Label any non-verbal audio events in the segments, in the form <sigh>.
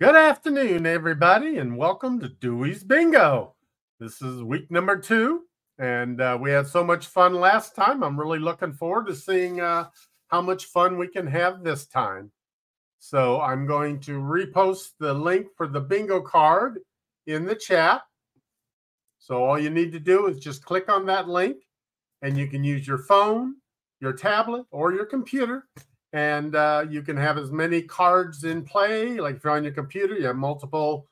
Good afternoon, everybody, and welcome to Dewey's Bingo. This is week number two, and uh, we had so much fun last time. I'm really looking forward to seeing uh, how much fun we can have this time. So I'm going to repost the link for the bingo card in the chat. So all you need to do is just click on that link, and you can use your phone, your tablet, or your computer and uh, you can have as many cards in play. Like if you're on your computer, you have multiple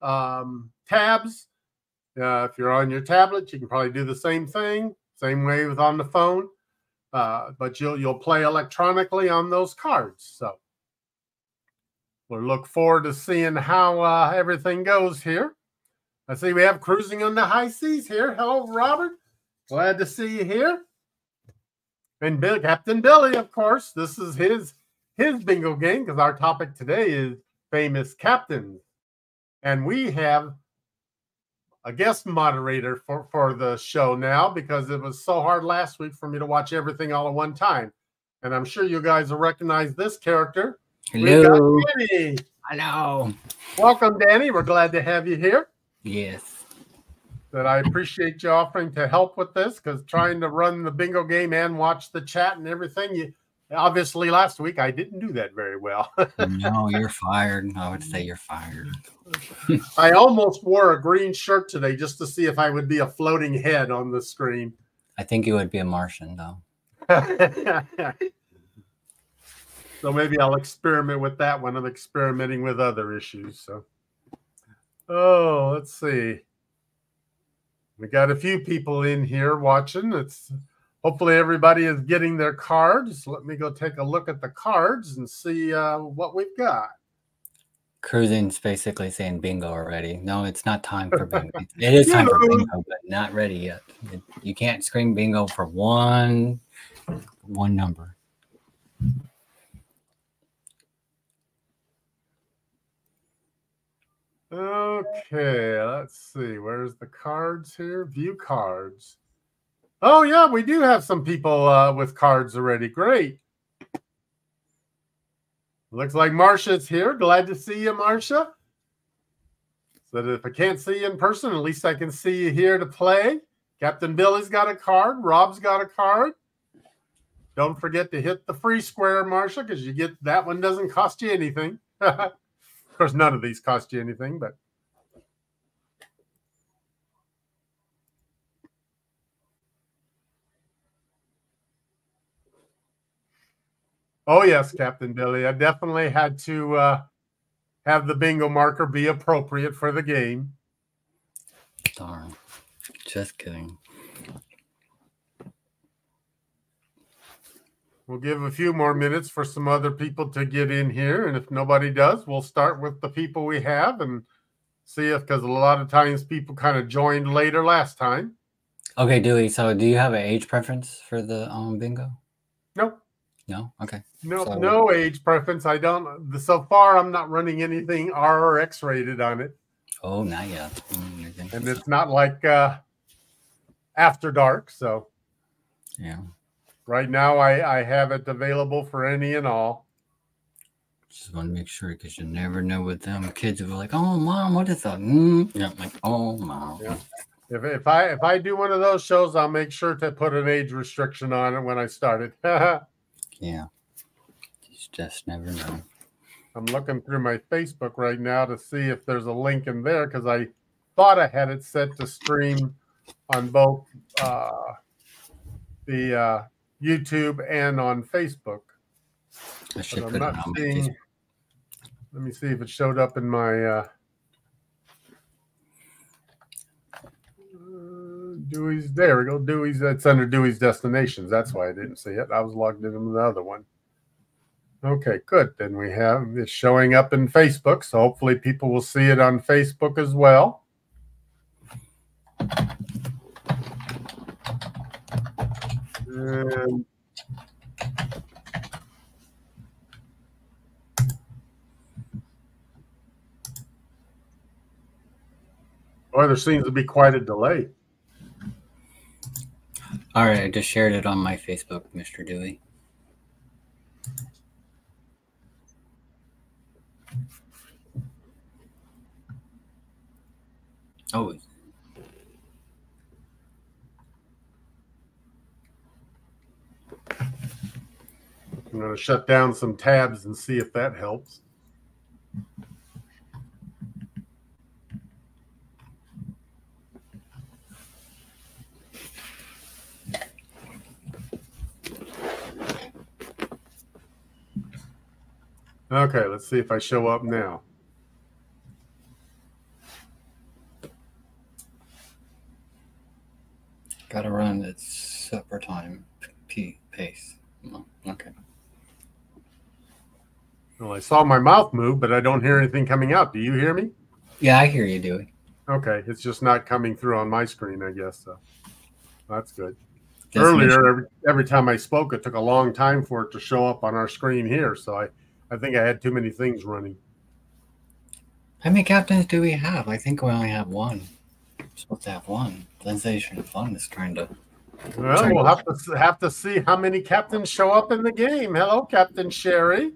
um, tabs. Uh, if you're on your tablet, you can probably do the same thing. Same way with on the phone, uh, but you'll you'll play electronically on those cards. So we'll look forward to seeing how uh, everything goes here. I see we have cruising on the high seas here. Hello, Robert. Glad to see you here. And Bill, Captain Billy, of course, this is his his bingo game because our topic today is famous captains, and we have a guest moderator for for the show now because it was so hard last week for me to watch everything all at one time, and I'm sure you guys will recognize this character. Hello. Danny. Hello. Welcome, Danny. We're glad to have you here. Yes that I appreciate you offering to help with this because trying to run the bingo game and watch the chat and everything, you obviously last week I didn't do that very well. <laughs> no, you're fired. I would say you're fired. <laughs> I almost wore a green shirt today just to see if I would be a floating head on the screen. I think you would be a Martian though. <laughs> so maybe I'll experiment with that when I'm experimenting with other issues. So, oh, let's see. We got a few people in here watching. It's hopefully everybody is getting their cards. Let me go take a look at the cards and see uh, what we've got. Cruising's basically saying bingo already. No, it's not time for bingo. <laughs> it is time for bingo, but not ready yet. You can't scream bingo for one one number. Okay, let's see. Where's the cards here? View cards. Oh, yeah, we do have some people uh, with cards already. Great. Looks like Marcia's here. Glad to see you, Marcia. So that if I can't see you in person, at least I can see you here to play. Captain Billy's got a card. Rob's got a card. Don't forget to hit the free square, Marcia, because you get that one doesn't cost you anything. <laughs> Of course, none of these cost you anything, but Oh yes, Captain Billy. I definitely had to uh, have the bingo marker be appropriate for the game. Darn. Just kidding. We'll give a few more minutes for some other people to get in here. And if nobody does, we'll start with the people we have and see if, because a lot of times people kind of joined later last time. Okay, Dewey. So do you have an age preference for the um, bingo? Nope. No. Okay. No, so, no age preference. I don't. So far, I'm not running anything R or X rated on it. Oh, not yet. Mm, and it's not like uh, after dark. So. Yeah. Right now, I, I have it available for any and all. Just want to make sure because you never know with them kids who are like, "Oh, mom, what is that?" Mm. Yeah, I'm like, "Oh, mom." Yeah. If, if I if I do one of those shows, I'll make sure to put an age restriction on it when I start it. <laughs> yeah, you just never know. I'm looking through my Facebook right now to see if there's a link in there because I thought I had it set to stream on both uh, the uh, YouTube and on Facebook. I should put it on seeing, Facebook. Let me see if it showed up in my uh, Dewey's. There we go. Dewey's. That's under Dewey's destinations. That's why I didn't see it. I was logged into the other one. Okay, good. Then we have it showing up in Facebook. So hopefully people will see it on Facebook as well. Um, there seems to be quite a delay. All right, I just shared it on my Facebook, Mr. Dewey. Oh, I'm going to shut down some tabs and see if that helps. Okay, let's see if I show up now. gotta run at supper time p pace. Okay. Well, I saw my mouth move, but I don't hear anything coming out. Do you hear me? Yeah, I hear you, Dewey. Okay, it's just not coming through on my screen, I guess. So that's good. Just Earlier, every, every time I spoke, it took a long time for it to show up on our screen here. So I, I think I had too many things running. How many captains do we have? I think we only have one. We're supposed to have one. Sensation Fun is trying to. Well, we'll have to have to see how many captains show up in the game. Hello, Captain Sherry,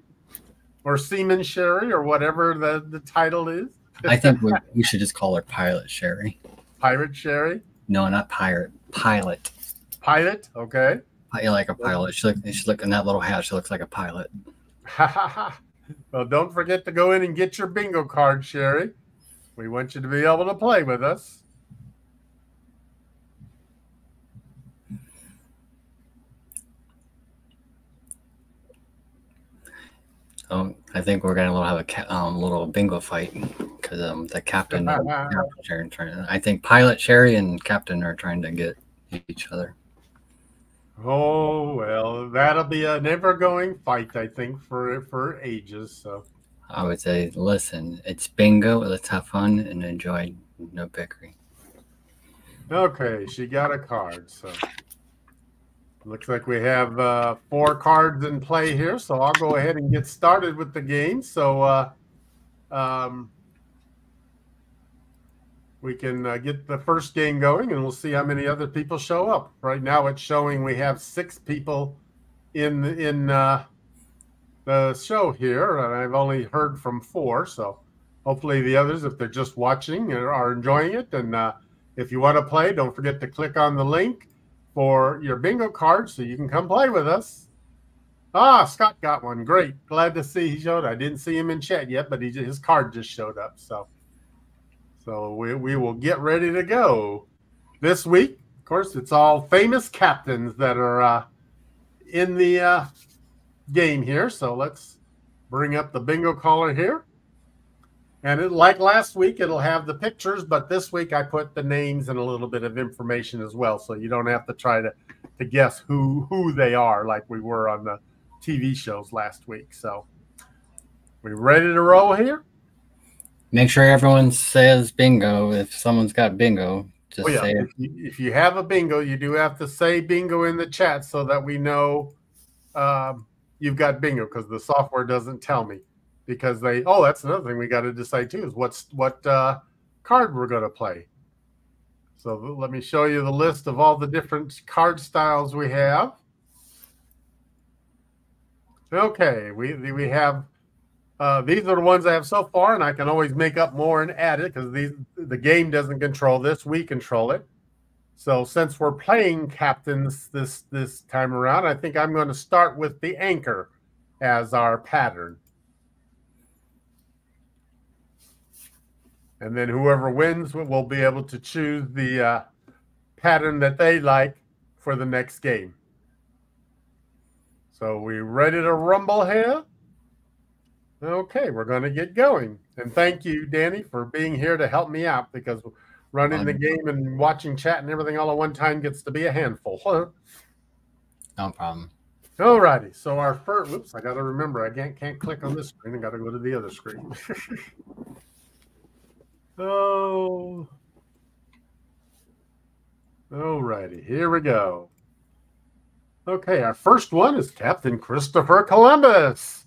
or Seaman Sherry, or whatever the, the title is. I think we, we should just call her Pilot Sherry. Pirate Sherry, No, not pirate. Pilot. pilot. Okay. I like a pilot. She look. She look in that little hat. She looks like a pilot. <laughs> well, don't forget to go in and get your bingo card, Sherry. We want you to be able to play with us. Um, I think we're gonna have a ca- um, little bingo fight because um, the captain. <laughs> and Captain Sherry trying. I think Pilot Sherry and Captain are trying to get each other. Oh well, that'll be a never-going fight, I think, for for ages. So. I would say, listen, it's bingo. Let's have fun and enjoy. No bickering. Okay, she got a card. So looks like we have uh, four cards in play here. So I'll go ahead and get started with the game. So uh, um, we can uh, get the first game going, and we'll see how many other people show up. Right now, it's showing we have six people in in uh, the show here, and I've only heard from four. So hopefully, the others, if they're just watching, are enjoying it. And uh, if you want to play, don't forget to click on the link for your bingo card so you can come play with us. Ah, Scott got one. Great. Glad to see he showed. I didn't see him in chat yet, but he his card just showed up. So, so we, we will get ready to go. This week, of course, it's all famous captains that are uh, in the uh, game here. So let's bring up the bingo caller here. And it, like last week, it'll have the pictures, but this week I put the names and a little bit of information as well, so you don't have to try to, to guess who who they are like we were on the TV shows last week. So, we ready to roll here? Make sure everyone says bingo. If someone's got bingo, just Oh, yeah. say it. If you, if you have a bingo, you do have to say bingo in the chat so that we know um, you've got bingo because the software doesn't tell me. Because they, oh, that's another thing we got to decide too is what's what uh, card we're going to play. So let me show you the list of all the different card styles we have. Okay, we we have uh, these are the ones I have so far, and I can always make up more and add it because these the game doesn't control this; we control it. So since we're playing captains this this time around, I think I'm going to start with the anchor as our pattern, and then whoever wins will be able to choose the uh, pattern that they like for the next game. So we ready to rumble here? Okay, we're going to get going. And thank you, Danny, for being here to help me out because running the game and watching chat and everything all at one time gets to be a handful. Huh? No problem. All righty. So our first, whoops, I got to remember, I can't, can't click on this screen. I got to go to the other screen. <laughs> oh. All righty. Here we go. Okay, our first one is Captain Christopher Columbus.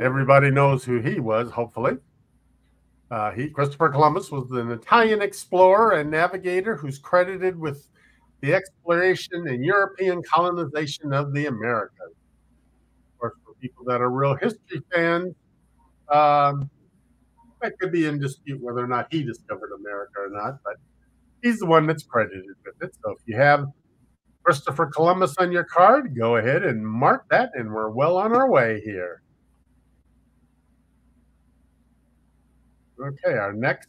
Everybody knows who he was, hopefully. Uh, he Christopher Columbus was an Italian explorer and navigator who's credited with the exploration and European colonization of the Americas. Of course, for people that are real history fans, um, that could be in dispute whether or not he discovered America or not, but he's the one that's credited with it. So if you have Christopher Columbus on your card, go ahead and mark that, and we're well on our way here. Okay, our next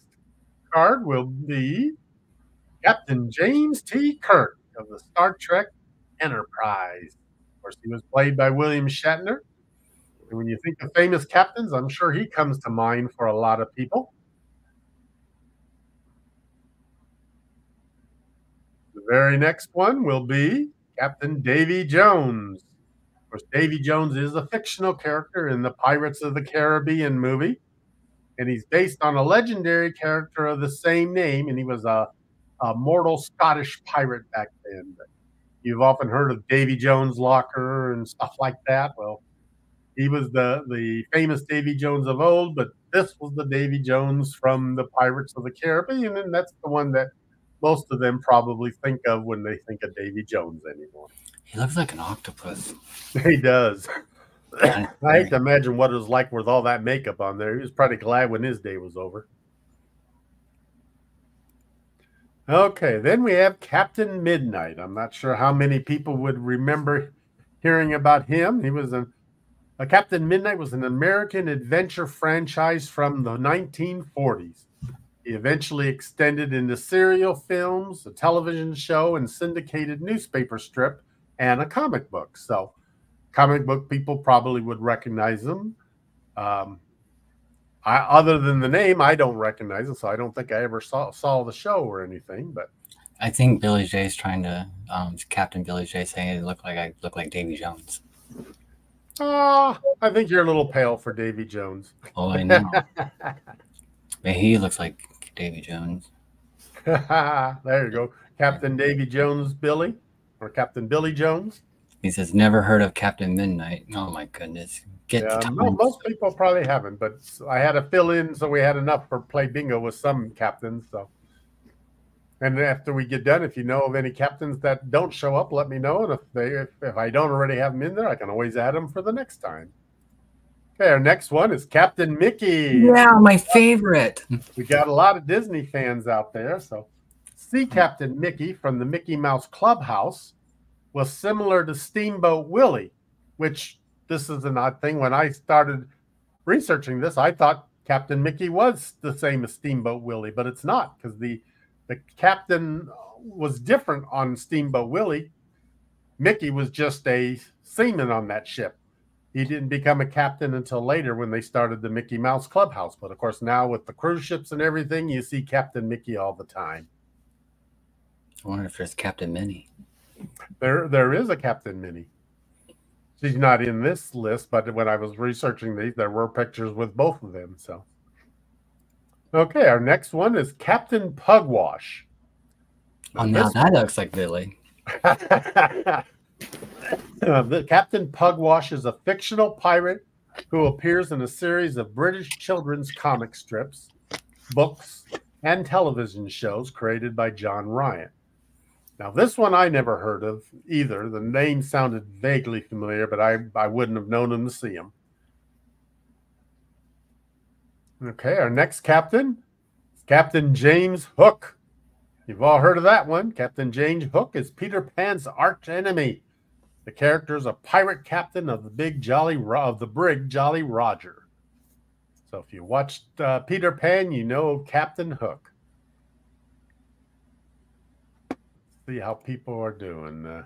card will be Captain James T. Kirk of the Star Trek Enterprise. Of course, he was played by William Shatner. And when you think of famous captains, I'm sure he comes to mind for a lot of people. The very next one will be Captain Davy Jones. Of course, Davy Jones is a fictional character in the Pirates of the Caribbean movie and he's based on a legendary character of the same name, and he was a, a mortal Scottish pirate back then. But you've often heard of Davy Jones' locker and stuff like that. Well, he was the the famous Davy Jones of old, but this was the Davy Jones from the Pirates of the Caribbean, and that's the one that most of them probably think of when they think of Davy Jones anymore. He looks like an octopus. <laughs> He does. <coughs> I hate to imagine what it was like with all that makeup on there. He was probably glad when his day was over. Okay, then we have Captain Midnight. I'm not sure how many people would remember hearing about him. He was a, Captain Midnight was an American adventure franchise from the 1940s. He eventually extended into serial films, a television show, and syndicated newspaper strip and a comic book. So comic book people probably would recognize him. Um, I, other than the name, I don't recognize it, so I don't think I ever saw saw the show or anything. But I think Billy Jay's trying to um, Captain Billy Jay saying it looked like I look like Davy Jones. Oh, I think you're a little pale for Davy Jones. Oh, I know. <laughs> but he looks like Davy Jones. <laughs> there you go, Captain Davy Jones, Billy, or Captain Billy Jones. He says, never heard of Captain Midnight. Oh my goodness. Get yeah, no, most people probably haven't, but I had to fill in so we had enough for play bingo with some captains. So, and after we get done, if you know of any captains that don't show up, let me know. And if they, if, if I don't already have them in there, I can always add them for the next time. Okay, our next one is Captain Mickey. Yeah, my favorite. We got a lot of Disney fans out there. So, see Captain Mickey from the Mickey Mouse Clubhouse was similar to Steamboat Willie, which this is an odd thing. When I started researching this, I thought Captain Mickey was the same as Steamboat Willie, but it's not because the the captain was different on Steamboat Willie. Mickey was just a seaman on that ship. He didn't become a captain until later when they started the Mickey Mouse Clubhouse. But of course, now with the cruise ships and everything, you see Captain Mickey all the time. I wonder if there's Captain Minnie. There, there is a Captain Minnie. She's not in this list, but when I was researching these, there were pictures with both of them. So, okay, our next one is Captain Pugwash. Oh, now this... that looks like Billy. uh, <laughs> the Captain Pugwash is a fictional pirate who appears in a series of British children's comic strips, books, and television shows created by John Ryan. Now, this one I never heard of either. The name sounded vaguely familiar, but I, I wouldn't have known him to see him. Okay, our next captain is Captain James Hook. You've all heard of that one. Captain James Hook is Peter Pan's arch enemy. The character is a pirate captain of the big jolly of the brig Jolly Roger. So if you watched uh, Peter Pan, you know Captain Hook. see how people are doing. Uh,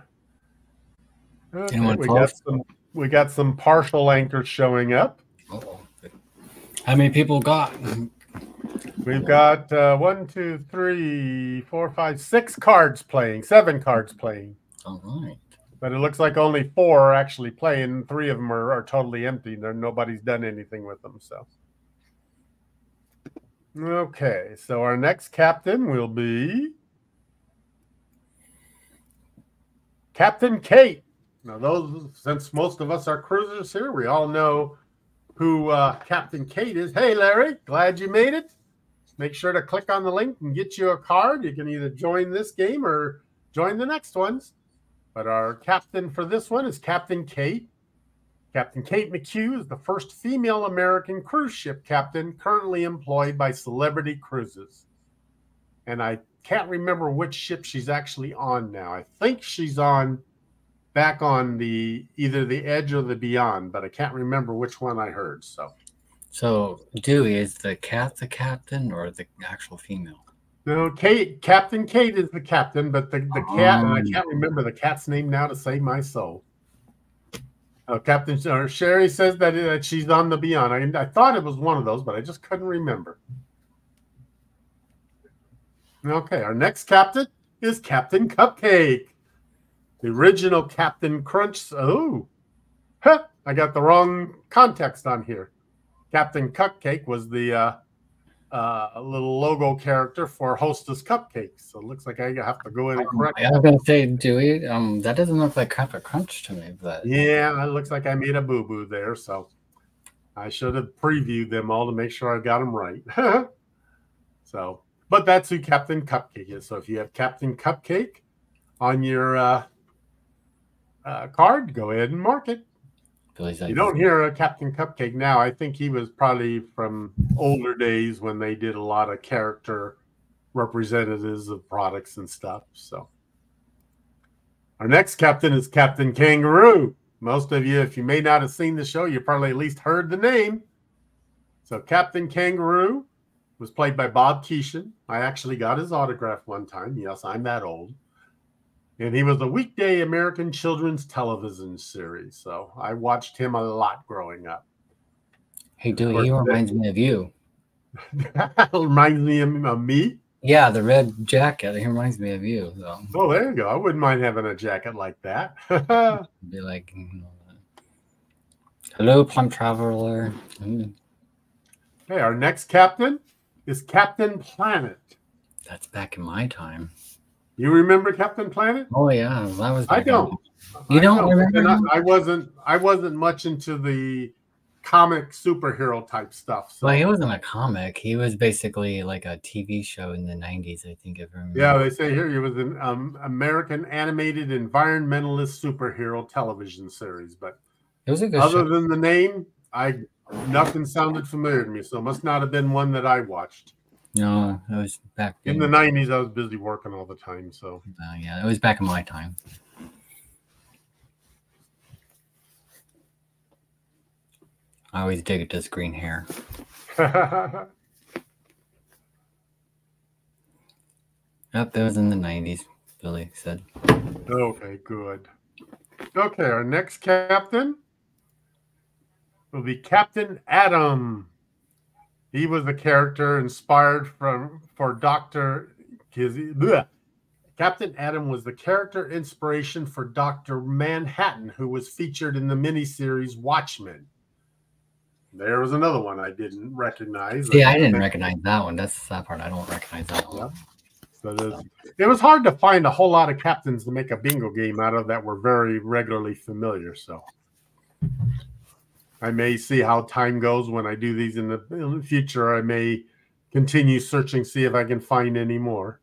okay, we got some we got some partial anchors showing up. Uh-oh. How many people got? We've got uh, one, two, three, four, five, six cards playing, seven cards playing. All right. But it looks like only four are actually playing. Three of them are, are totally empty. There, nobody's done anything with them. So, okay. So our next captain will be Captain Kate. Now, those since most of us are cruisers here, we all know who uh, Captain Kate is. Hey, Larry, glad you made it. Make sure to click on the link and get you a card. You can either join this game or join the next ones. But our captain for this one is Captain Kate. Captain Kate McHugh is the first female American cruise ship captain currently employed by Celebrity Cruises. And I can't remember which ship she's actually on now. I think she's on back on the either the edge or the beyond, but I can't remember which one I heard. So So Dewey is the cat the captain or the actual female? no, Kate Captain Kate is the captain, but the, the cat and I Um. can't remember the cat's name now to save my soul. Oh, Captain or Sherry says that, uh, she's on the Beyond. I, I thought it was one of those, but I just couldn't remember. Okay, our next captain is Captain Cupcake, the original Captain Crunch. Oh, huh, I got the wrong context on here. Captain Cupcake was the uh, uh, little logo character for Hostess Cupcakes. So it looks like I have to go in and correct. I was gonna say Dewey. Um, that doesn't look like Captain Crunch to me, but Yeah, it looks like I made a boo boo there. So I should have previewed them all to make sure I got them right. <laughs> so, but that's who Captain Cupcake is. So if you have Captain Cupcake on your uh, uh, card, go ahead and mark it. Like, You don't hear a Captain Cupcake now. I think he was probably from older days when they did a lot of character representatives of products and stuff. So, our next captain is Captain Kangaroo. Most of you, if you may not have seen the show, you probably at least heard the name. So, Captain Kangaroo was played by Bob Keeshan. I actually got his autograph one time. Yes, I'm that old. And he was a weekday American children's television series. So I watched him a lot growing up. Hey Dewey, he reminds me of you. <laughs> reminds me of, me. Yeah, the red jacket. He reminds me of you. So Oh, there you go. I wouldn't mind having a jacket like that. <laughs> be like, hello, plum traveler. Mm, hey, our next captain is Captain Planet. that's back in my time. You remember Captain Planet? Oh yeah, that was. I don't. You I don't know, remember I. I wasn't. I wasn't much into the comic superhero type stuff. So Well, he wasn't a comic. He was basically like a TV show in the '90s. I think if I remember. Yeah, they say here he was an um, American animated environmentalist superhero television series. But it was a good other show. than the name, I nothing sounded familiar to me. So it must not have been one that I watched. No, it was back In the '90s, I was busy working all the time. So Uh, yeah, it was back in my time. I always dig it this green hair. <laughs> Yep, that was in the '90s. Billy said. okay, good. Okay, our next captain will be Captain Atom. He was the character inspired from for Doctor. Captain Atom was the character inspiration for Doctor Manhattan, who was featured in the miniseries Watchmen. There was another one I didn't recognize. See, I didn't recognize that one. That's the sad part. I don't recognize that one. Yep. So it was hard to find a whole lot of captains to make a bingo game out of that were very regularly familiar. So I may see how time goes when I do these in the, in the future. I may continue searching, see if I can find any more.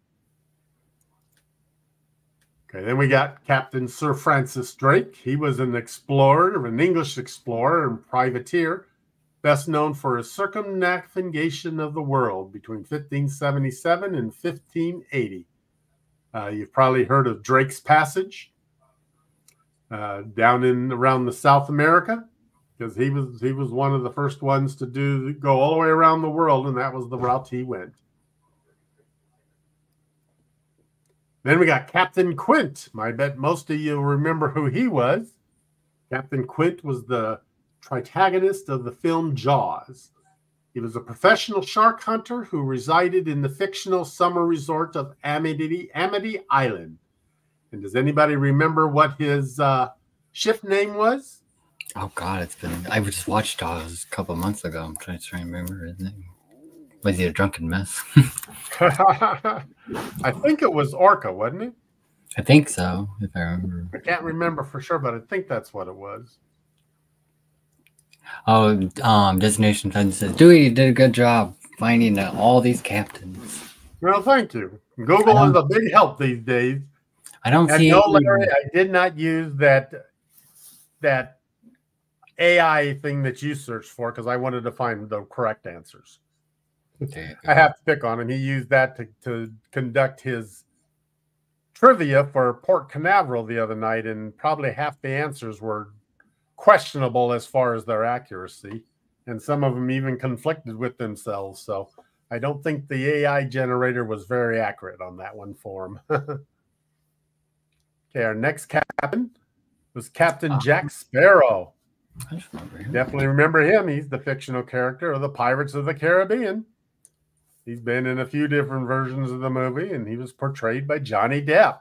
Okay, then we got Captain Sir Francis Drake. He was an explorer, an English explorer and privateer, best known for his circumnavigation of the world between 1577 and 1580. Uh, you've probably heard of Drake's Passage uh, down in around the South America because he was he was one of the first ones to do go all the way around the world, and that was the route he went. Then we got Captain Quint. I bet most of you remember who he was. Captain Quint was the protagonist of the film Jaws. He was a professional shark hunter who resided in the fictional summer resort of Amity, Amity Island. And does anybody remember what his uh, ship name was? Oh God, it's been. I just watched Jaws a couple months ago. I'm trying to remember his name. Was he a drunken mess? <laughs> I think it was Orca, wasn't it? I think so, if I remember. I can't remember for sure, but I think that's what it was. Oh, um, Destination Fun says, Dewey, you did a good job finding uh, all these captains. Well, thank you. Google is a big help these days. I don't And see. no, Larry, I did not use that that AI thing that you searched for because I wanted to find the correct answers. I have to pick on him. He used that to, to conduct his trivia for Port Canaveral the other night, and probably half the answers were questionable as far as their accuracy, and some of them even conflicted with themselves. So I don't think the AI generator was very accurate on that one for him. <laughs> okay, our next captain was Captain ah. Jack Sparrow. I just remember him. Definitely remember him. He's the fictional character of the Pirates of the Caribbean. He's been in a few different versions of the movie, and he was portrayed by Johnny Depp.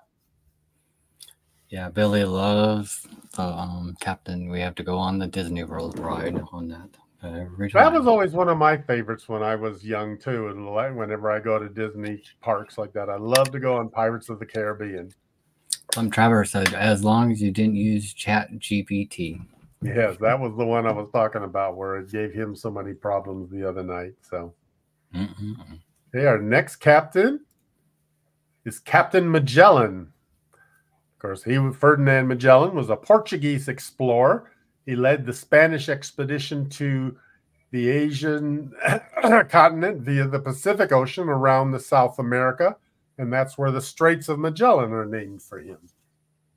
Yeah, Billy loves the um, captain. We have to go on the Disney World ride on that. Every That was always one of my favorites when I was young too. And whenever I go to Disney parks like that, I love to go on Pirates of the Caribbean. Um, Trevor said, as long as you didn't use Chat GPT. Yes, that was the one I was talking about, where it gave him so many problems the other night. So, Mm-mm-mm. okay, our next captain is Captain Magellan. Of course, he Ferdinand Magellan was a Portuguese explorer. He led the Spanish expedition to the Asian <coughs> continent via the Pacific Ocean around the South America, and that's where the Straits of Magellan are named for him.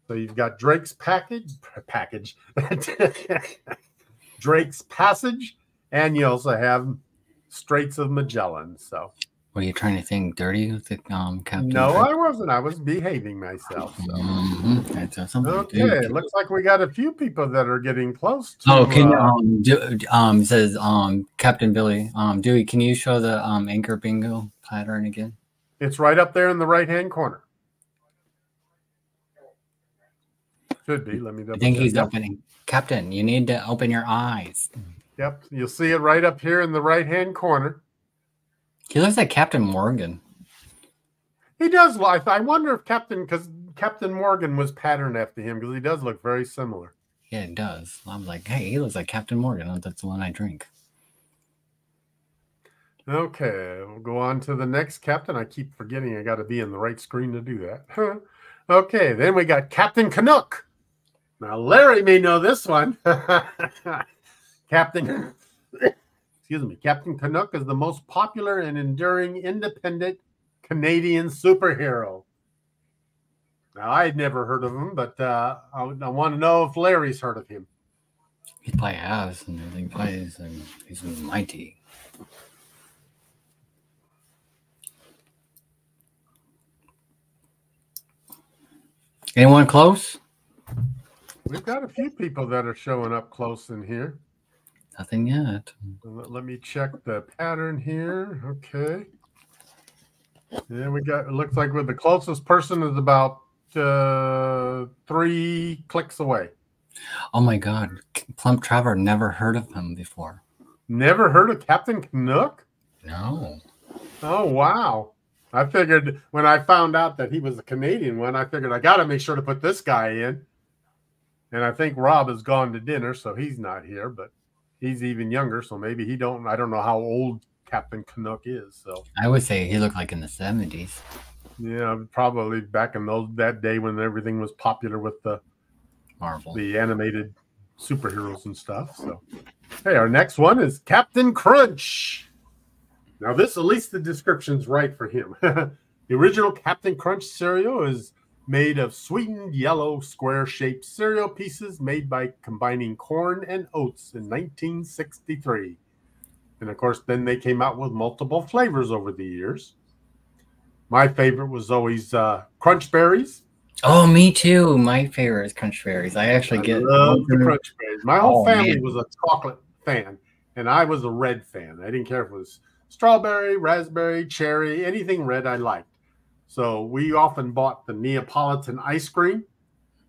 So you've got Drake's package, package, <laughs> Drake's passage, and you also have Straits of Magellan. So Were you trying to think dirty with the um, captain? no, I wasn't. I was behaving myself. So. To Okay, it looks like we got a few people that are getting close to. Oh, can uh, um, do, um says um Captain Billy um Dewey, can you show the um anchor bingo pattern again? it's right up there in the right hand corner. Should be. Let me double I think he's opening. Captain, you need to open your eyes. Yep, you'll see it right up here in the right hand corner. He looks like Captain Morgan. He does. I wonder if Captain, because Captain Morgan was patterned after him, because he does look very similar. Yeah, it does. I'm like, hey, he looks like Captain Morgan. That's the one I drink. Okay, we'll go on to the next captain. I keep forgetting I got to be in the right screen to do that. <laughs> okay, then we got Captain Canuck. Now, Larry may know this one. <laughs> Captain, excuse me, Captain Canuck is the most popular and enduring independent Canadian superhero. Now, I had never heard of him, but uh, I, I want to know if Larry's heard of him. He probably has, and he plays, and he's mighty. Anyone close? We've got a few people that are showing up close in here. Nothing yet. Let, me check the pattern here. Okay. Yeah, we got. It looks like with the closest person is about uh, three clicks away. Oh my God, Plump Trevor never heard of him before. Never heard of Captain Canuck? No. Oh wow! I figured when I found out that he was a Canadian one, I figured I got to make sure to put this guy in. And I think Rob has gone to dinner, so he's not here. But he's even younger, so maybe he don't. I don't know how old Captain Canuck is. So I would say he looked like in the 70s. Yeah, probably back in those that day when everything was popular with the Marvel. the animated superheroes and stuff. So, hey, our next one is Captain Crunch. Now, this at least the description's right for him. <laughs> the original Captain Crunch cereal is made of sweetened yellow square-shaped cereal pieces made by combining corn and oats in 1963. And of course, then they came out with multiple flavors over the years. My favorite was always uh, Crunch Berries. Oh, me too. My favorite is Crunch Berries. I actually I get love the Crunch Berries. My whole Oh, family man. was a chocolate fan, and I was a red fan. I didn't care if it was strawberry, raspberry, cherry, anything red I liked. So we often bought the Neapolitan ice cream.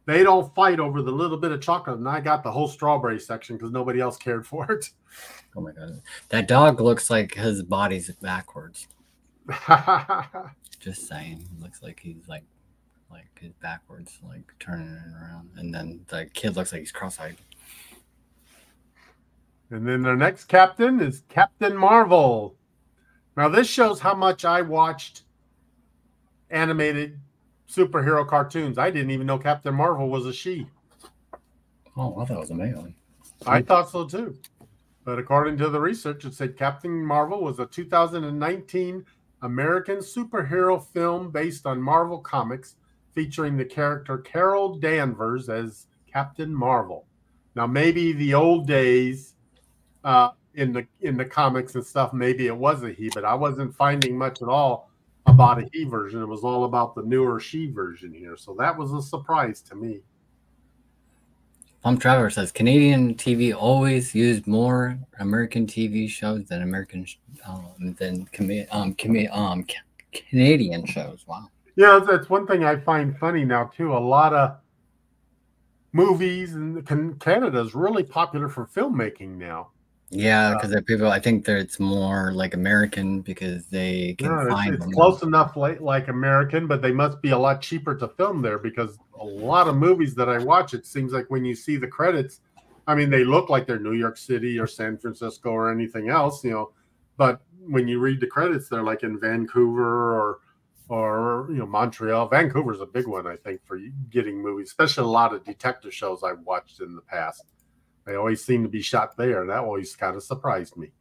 They don't fight over the little bit of chocolate, and I got the whole strawberry section because nobody else cared <laughs> for it. Oh my god. That dog looks like his body's backwards. Just saying. Looks like he's like like he's backwards, like turning it around. And then the kid looks like he's cross-eyed. And then our next captain is Captain Marvel. Now, this shows how much I watched animated superhero cartoons. I didn't even know Captain Marvel was a she. Oh, I thought it was a male. I thought so too. But according to the research, it said Captain Marvel was a 2019 American superhero film based on Marvel Comics, featuring the character Carol Danvers as Captain Marvel. Now, maybe the old days uh, in the in the comics and stuff, maybe it was a he, but I wasn't finding much at all about a he version. It was all about the newer she version here, so that was a surprise to me. Plum Trevor says Canadian TV always used more American TV shows than American um, than um, um, Canadian shows. Wow. Yeah, that's one thing I find funny now too. A lot of movies and Canada is really popular for filmmaking now. Yeah, because uh, people, I think that it's more like American because they can yeah, find it's, it's close enough like, like American, but they must be a lot cheaper to film there because a lot of movies that I watch, it seems like when you see the credits, I mean, they look like they're New York City or San Francisco or anything else, you know, but when you read the credits, they're like in Vancouver or or you know Montreal. Vancouver's a big one, I think, for getting movies, especially a lot of detective shows I've watched in the past. They always seem to be shot there. That always kind of surprised me.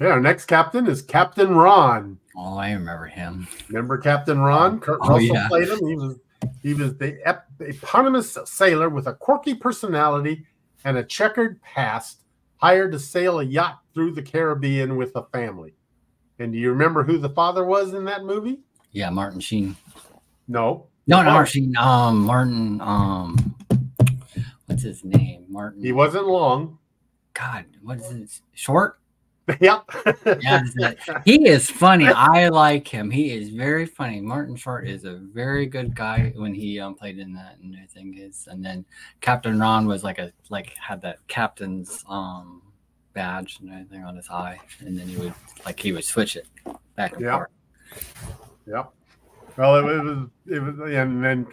Okay, our next captain is Captain Ron. Oh, I remember him. Remember Captain Ron? Kurt oh, Russell yeah. played him. He was he was the ep- eponymous sailor with a quirky personality and a checkered past, hired to sail a yacht through the Caribbean with a family. And do you remember who the father was in that movie? Yeah, Martin Sheen. No. No, not Martin Sheen. Um, Martin. Um, what's his name? Martin. He wasn't long. God, what is his short? <laughs> Yep. yeah, he is funny. I like him. He is very funny. Martin Short is a very good guy when he um, played in that and I think is and then Captain Ron was like a like had that captain's um badge and everything on his eye, and then he would like he would switch it back and yep. forth. Yep. Well, it, it, was it was, and then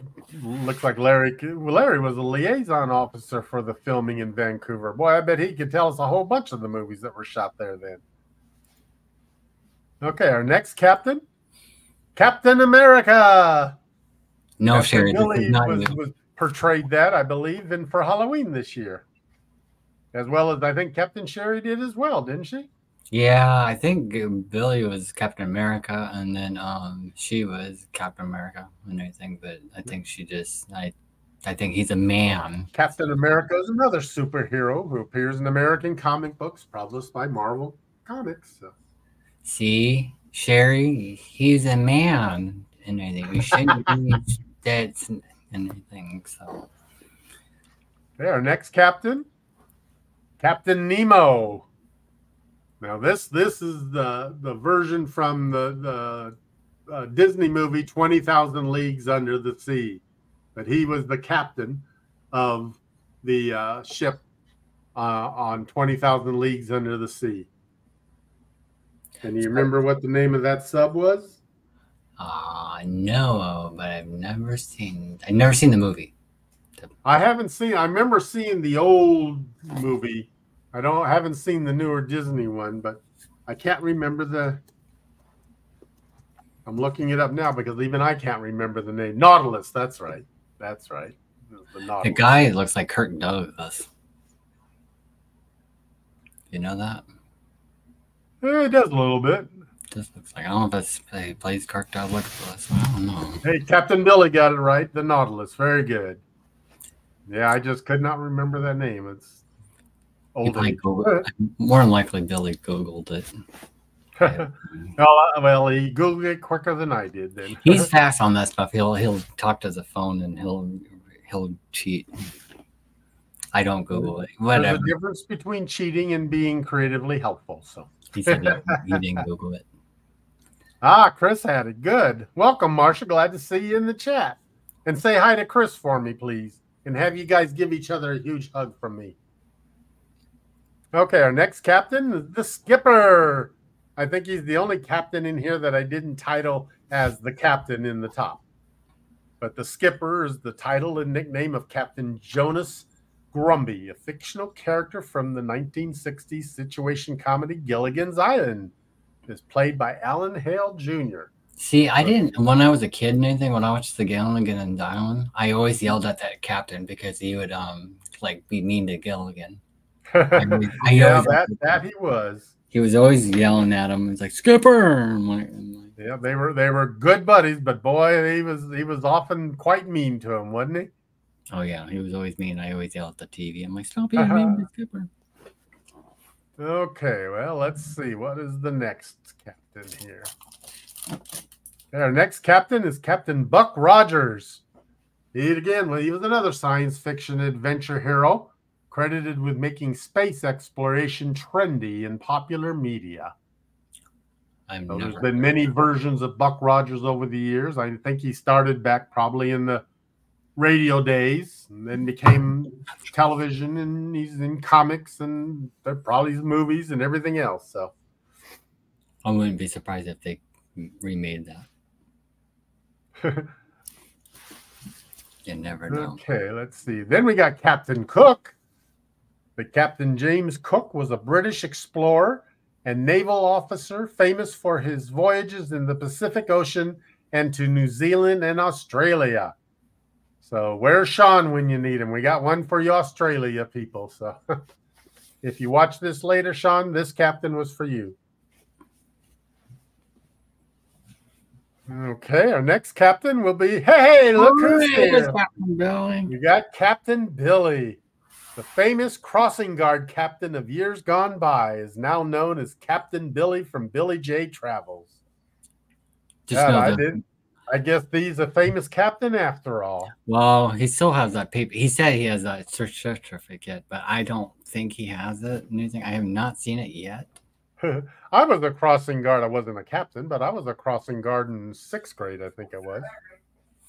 looks like Larry Larry was a liaison officer for the filming in Vancouver. Boy, I bet he could tell us a whole bunch of the movies that were shot there. Then. Okay, our next captain, Captain America. No, Captain Sherry, was, was portrayed that I believe in for Halloween this year, as well as I think Captain Sherry did as well, didn't she? Yeah, I think Billy was Captain America, and then um, she was Captain America and everything. But I think she just, I, I think he's a man. Captain America is another superhero who appears in American comic books published by Marvel Comics. So. See, Sherry, he's a man and everything. We shouldn't <laughs> be dead and anything. So. Okay, our next captain, Captain Nemo. Now this this is the the version from the the uh, Disney movie Twenty Thousand Leagues Under the Sea, but he was the captain of the uh, ship uh, on Twenty Thousand Leagues Under the Sea. And you remember what the name of that sub was? Uh no, but I've never seen I've never seen the movie. I haven't seen I remember seeing the old movie I don't I haven't seen the newer Disney one, but I can't remember the. I'm looking it up now because even I can't remember the name. Nautilus. That's right. That's right. The, the guy looks like Kirk Douglas. You know that? Yeah, it does a little bit. Just looks like I don't know if it's he plays Kirk Douglas. I don't know. Hey, Captain Billy got it right. The Nautilus. Very good. Yeah, I just could not remember that name. It's Google, more than likely, Billy Googled it. <laughs> well, uh, well, he Googled it quicker than I did. Then <laughs> he's <laughs> fast on that stuff. He'll he'll talk to the phone and he'll he'll cheat. I don't Google it. Whatever. There's a difference between cheating and being creatively helpful. So he said he, he didn't Google it. Ah, Chris had it. Good. Welcome, Marsha. Glad to see you in the chat. And say hi to Chris for me, please. And have you guys give each other a huge hug from me. Okay, our next captain the skipper. I think he's the only captain in here that I didn't title as the captain in the top. But the skipper is the title and nickname of Captain Jonas Grumby, a fictional character from the 1960s situation comedy Gilligan's Island. Is played by Alan Hale Jr. See, I didn't when I was a kid and anything. When I watched the Gilligan's Island, I always yelled at that captain because he would um like be mean to Gilligan. I <laughs> always, I yeah, that that he was. He was always yelling at him. He's like Skipper. Like, like, yeah, they were they were good buddies, but boy, he was he was often quite mean to him, wasn't he? Oh yeah, he was always mean. I always yell at the TV. I'm like, stop being uh-huh. mean to <laughs> Skipper. Okay, well, let's see. What is the next captain here? Our next captain is Captain Buck Rogers. He again, well, he was another science fiction adventure hero, credited with making space exploration trendy in popular media. So there's been many versions of Buck Rogers over the years. I think he started back probably in the radio days and then became television and he's in comics and probably movies and everything else. So I wouldn't be surprised if they remade that. <laughs> you never know. Okay, let's see. Then we got Captain Cook. The Captain James Cook was a British explorer and naval officer famous for his voyages in the Pacific Ocean and to New Zealand and Australia. So where's Sean when you need him? We got one for you Australia people. So <laughs> if you watch this later, Sean, this captain was for you. Okay, our next captain will be hey, look who's here. Captain Billy. You got Captain Billy. The famous crossing guard captain of years gone by is now known as Captain Billy from Billy J Travels. Just God, I didn't I guess he's a famous captain after all. Well, he still has that paper. He said he has that certificate, but I don't think he has it. Anything. I have not seen it yet. <laughs> I was a crossing guard. I wasn't a captain, but I was a crossing guard in sixth grade, I think it was.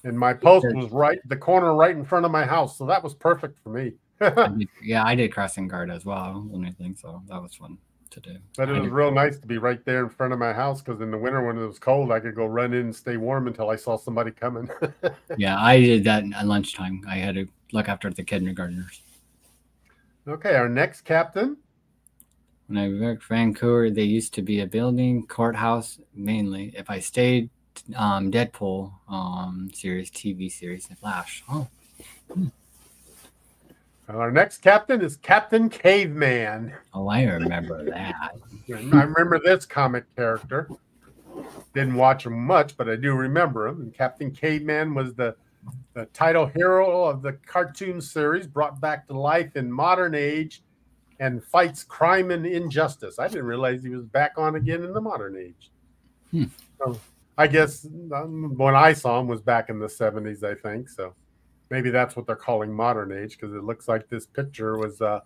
And my post was right the corner right in front of my house. So that was perfect for me. <laughs> I did, yeah, I did crossing guard as well and everything. So that was fun to do. But it was real nice to be right there in front of my house because in the winter when it was cold, I could go run in and stay warm until I saw somebody coming. <laughs> yeah, I did that at lunchtime. I had to look after the kindergartners. Okay, our next captain when I worked Vancouver, they used to be a building, courthouse mainly. If I stayed, um, Deadpool um, series, TV series, and Flash. Oh. Hmm. Our next captain is Captain Caveman. Oh, I remember that. I remember this comic character. Didn't watch him much, but I do remember him. And Captain Caveman was the, the title hero of the cartoon series, brought back to life in modern age and fights crime and injustice. I didn't realize he was back on again in the modern age. Hmm. So I guess um, when I saw him was back in the 70s, I think. So maybe that's what they're calling modern age because it looks like this picture was uh,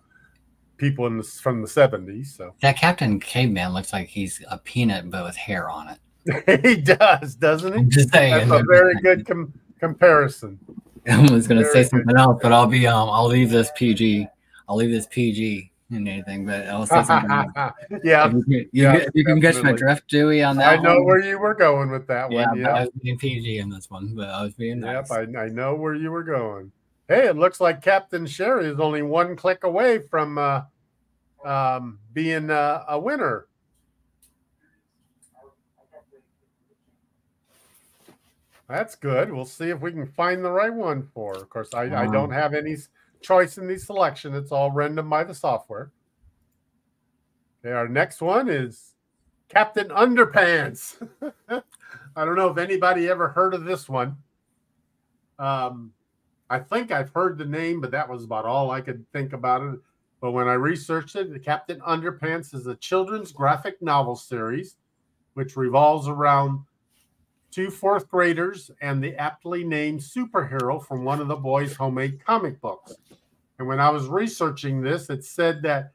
people in the, from the 70s. So that Captain Caveman looks like he's a peanut but with hair on it. <laughs> he does, doesn't he? I'm just saying. That's a very <laughs> good com- comparison. I was going to say something good. else, but I'll be um I'll leave this PG. I'll leave this PG in anything, but I'll say something. yeah, you, you, yeah, you can catch my drift, Dewey, on that. I know one. where you were going with that yeah, one. Yeah, I was being PG in this one, but I was being nice. Yep, I, I know where you were going. Hey, it looks like Captain Sherry is only one click away from uh, um, being uh, a winner. That's good. We'll see if we can find the right one for. Of course, I, I don't have any choice in the selection. It's all random by the software. Okay, our next one is Captain Underpants. <laughs> I don't know if anybody ever heard of this one. Um, I think I've heard the name, but that was about all I could think about it. But when I researched it, the Captain Underpants is a children's graphic novel series which revolves around two fourth graders and the aptly named superhero from one of the boys' homemade comic books. And when I was researching this, it said that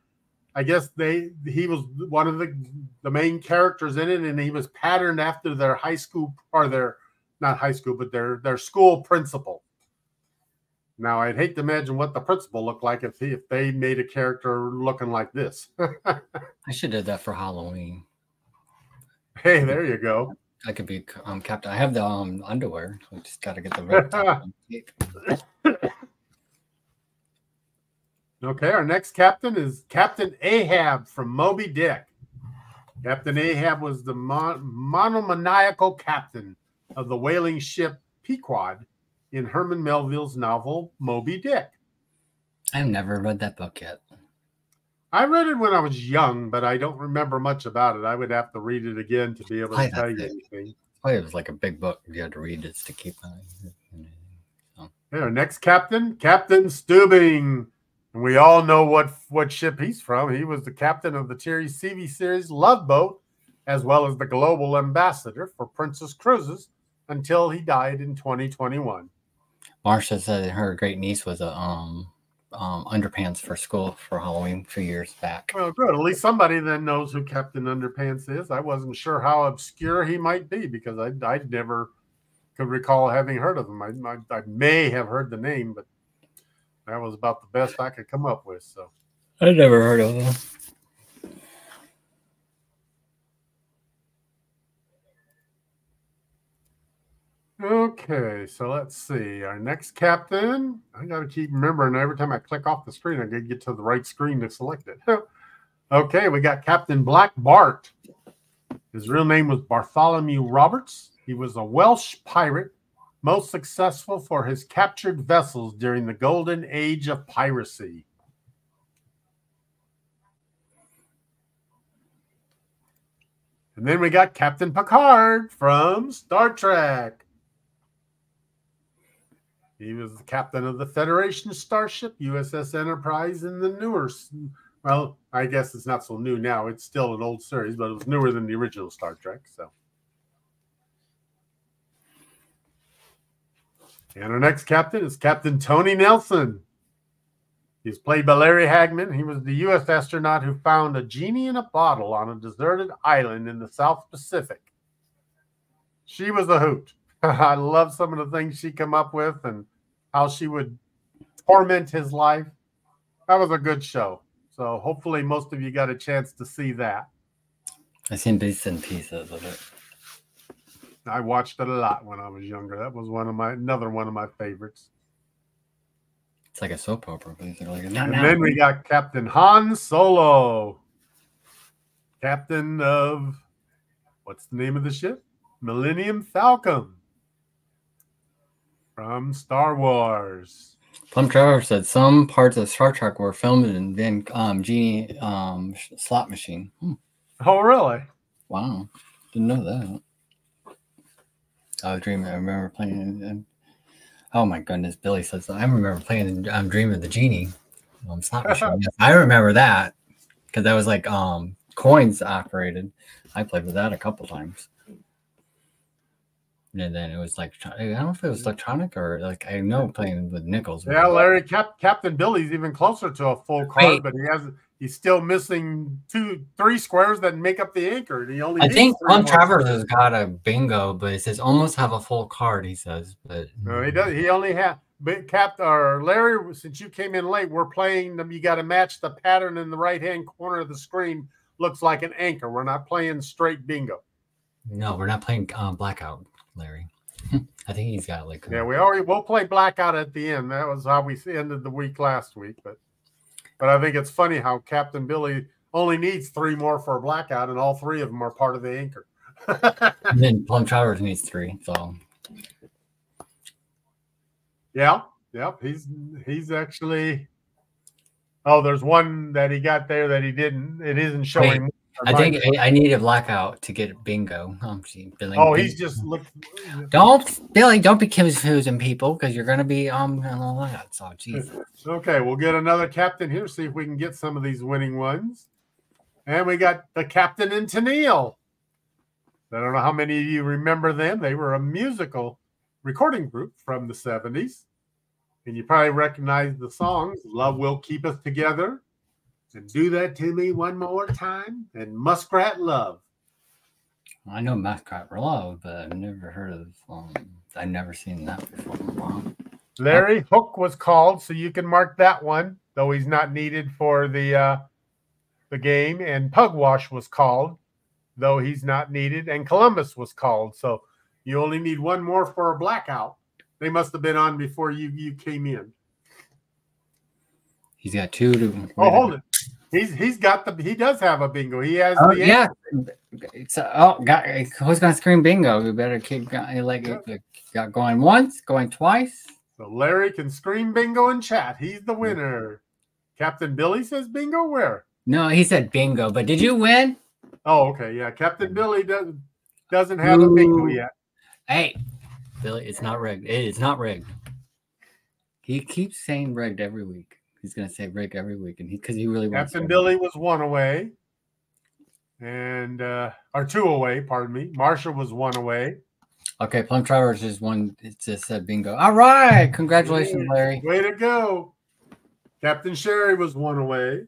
I guess they he was one of the the main characters in it, and he was patterned after their high school or their not high school, but their their school principal. Now I'd hate to imagine what the principal looked like if he, if they made a character looking like this. <laughs> I should have that for Halloween. Hey, there you go. I could be um captain. I have the um underwear. I just got to get the <laughs> Okay, our next captain is Captain Ahab from Moby Dick. Captain Ahab was the mon- monomaniacal captain of the whaling ship Pequod in Herman Melville's novel Moby Dick. I've never read that book yet. I read it when I was young, but I don't remember much about it. I would have to read it again to be able to tell you it. anything. Well, it was like a big book you had to read just to keep. on. Uh, Yeah, next captain, Captain Stubing. And we all know what what ship he's from. He was the captain of the Terry CV series Love Boat, as well as the global ambassador for Princess Cruises until he died in 2021. Marsha said her great niece was a um, um underpants for school for Halloween a few years back. Well, good. At least somebody then knows who Captain Underpants is. I wasn't sure how obscure he might be because I I never could recall having heard of him. I, I, I may have heard the name, but that was about the best I could come up with. So. I never heard of him. Okay, so let's see. Our next captain, I got to keep remembering every time I click off the screen, I got to get to the right screen to select it. <laughs> okay, we got Captain Black Bart. His real name was Bartholomew Roberts. He was a Welsh pirate, most successful for his captured vessels during the golden age of piracy. And then we got Captain Picard from Star Trek. He was the captain of the Federation starship USS Enterprise in the newer, well, I guess it's not so new now. It's still an old series, but it was newer than the original Star Trek. So, and our next captain is Captain Tony Nelson. He's played by Larry Hagman. He was the U.S. astronaut who found a genie in a bottle on a deserted island in the South Pacific. She was a hoot. <laughs> I love some of the things she come up with and how she would torment his life. That was a good show. So hopefully most of you got a chance to see that. I seen bits and pieces of it. I watched it a lot when I was younger. That was one of my another one of my favorites. It's like a soap opera, basically. And then we got Captain Han Solo, captain of what's the name of the ship? Millennium Falcon from Star Wars. Plum Trevor said some parts of Star Trek were filmed in Van um, Genie um, slot machine. Hmm. Oh, really? Wow, didn't know that. I was dreaming. I remember playing. And, oh my goodness, Billy says I remember playing. I'm dreaming of the genie. Um, slot <laughs> machine. Yes, I remember that because that was like um coins operated. I played with that a couple times. And then it was like I don't know if it was electronic or like I know playing with nickels. Yeah, Larry Cap- Captain Billy's even closer to a full card, Wait. but he has he's still missing two, three squares that make up the anchor. He only I think more Travers has got a bingo, but it says almost have a full card. He says, but No, he does. He only had. But Cap or Larry, since you came in late, we're playing them. You got to match the pattern in the right hand corner of the screen. Looks like an anchor. We're not playing straight bingo. No, we're not playing um, blackout, Larry. <laughs> I think he's got like. Yeah, we already we'll play blackout at the end. That was how we ended the week last week. But but I think it's funny how Captain Billy only needs three more for a blackout, and all three of them are part of the anchor. <laughs> And then Plum Travers needs three. So Yeah, yep. He's he's actually. Oh, there's one that he got there that he didn't. It isn't showing. I think I, I need a blackout to get bingo. Um, Billy, Oh, he's just look. Don't Billy, don't be confusing people because you're gonna be um and all that. So jeez. Okay, we'll get another captain here. See if we can get some of these winning ones. And we got the captain and Tennille. I don't know how many of you remember them. They were a musical recording group from the 70s. And you probably recognize the songs Love Will Keep Us Together and Do That to Me One More Time and Muskrat Love. I know muskrat Love, but I've never heard of um I've never seen that before. Wow. Larry Hook was called, so you can mark that one, though he's not needed for the uh, the game. And Pugwash was called, though he's not needed. And Columbus was called, so you only need one more for a blackout. They must have been on before you you came in. He's got two to Oh, hold it. He's he's got the he does have a bingo. He has Oh the yeah. It's uh, oh got who's gonna scream bingo? We better keep going like Yeah. it got going once, going twice. So Larry can scream bingo in chat. He's the winner. Captain Billy says bingo. Where? No, he said bingo, but did you win? Oh, okay, yeah. Captain Billy doesn't doesn't have a bingo yet. Hey, Billy, it's not rigged. It is not rigged. He keeps saying rigged every week. He's gonna say rigged every week, and he because he really wants. Captain. Billy was one away, and uh or two away. Pardon me. Marsha was one away. Okay, Plum Travers is one. It just said bingo. All right, congratulations, Larry. Way to go. Captain Sherry was one away.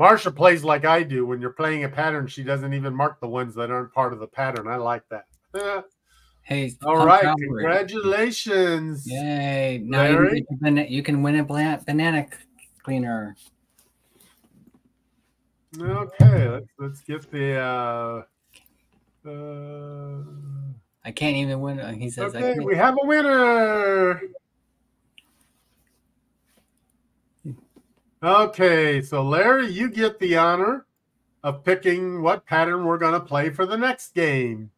Marsha plays like I do. When you're playing a pattern, she doesn't even mark the ones that aren't part of the pattern. I like that. <laughs> Hey, all right, Travers. congratulations. Yay! Now you, Larry? you can win you can win a banana cleaner. Okay, let's let's get the uh uh I can't even win. He says, Okay, we have a winner. Okay, so Larry, you get the honor of picking what pattern we're going to play for the next game.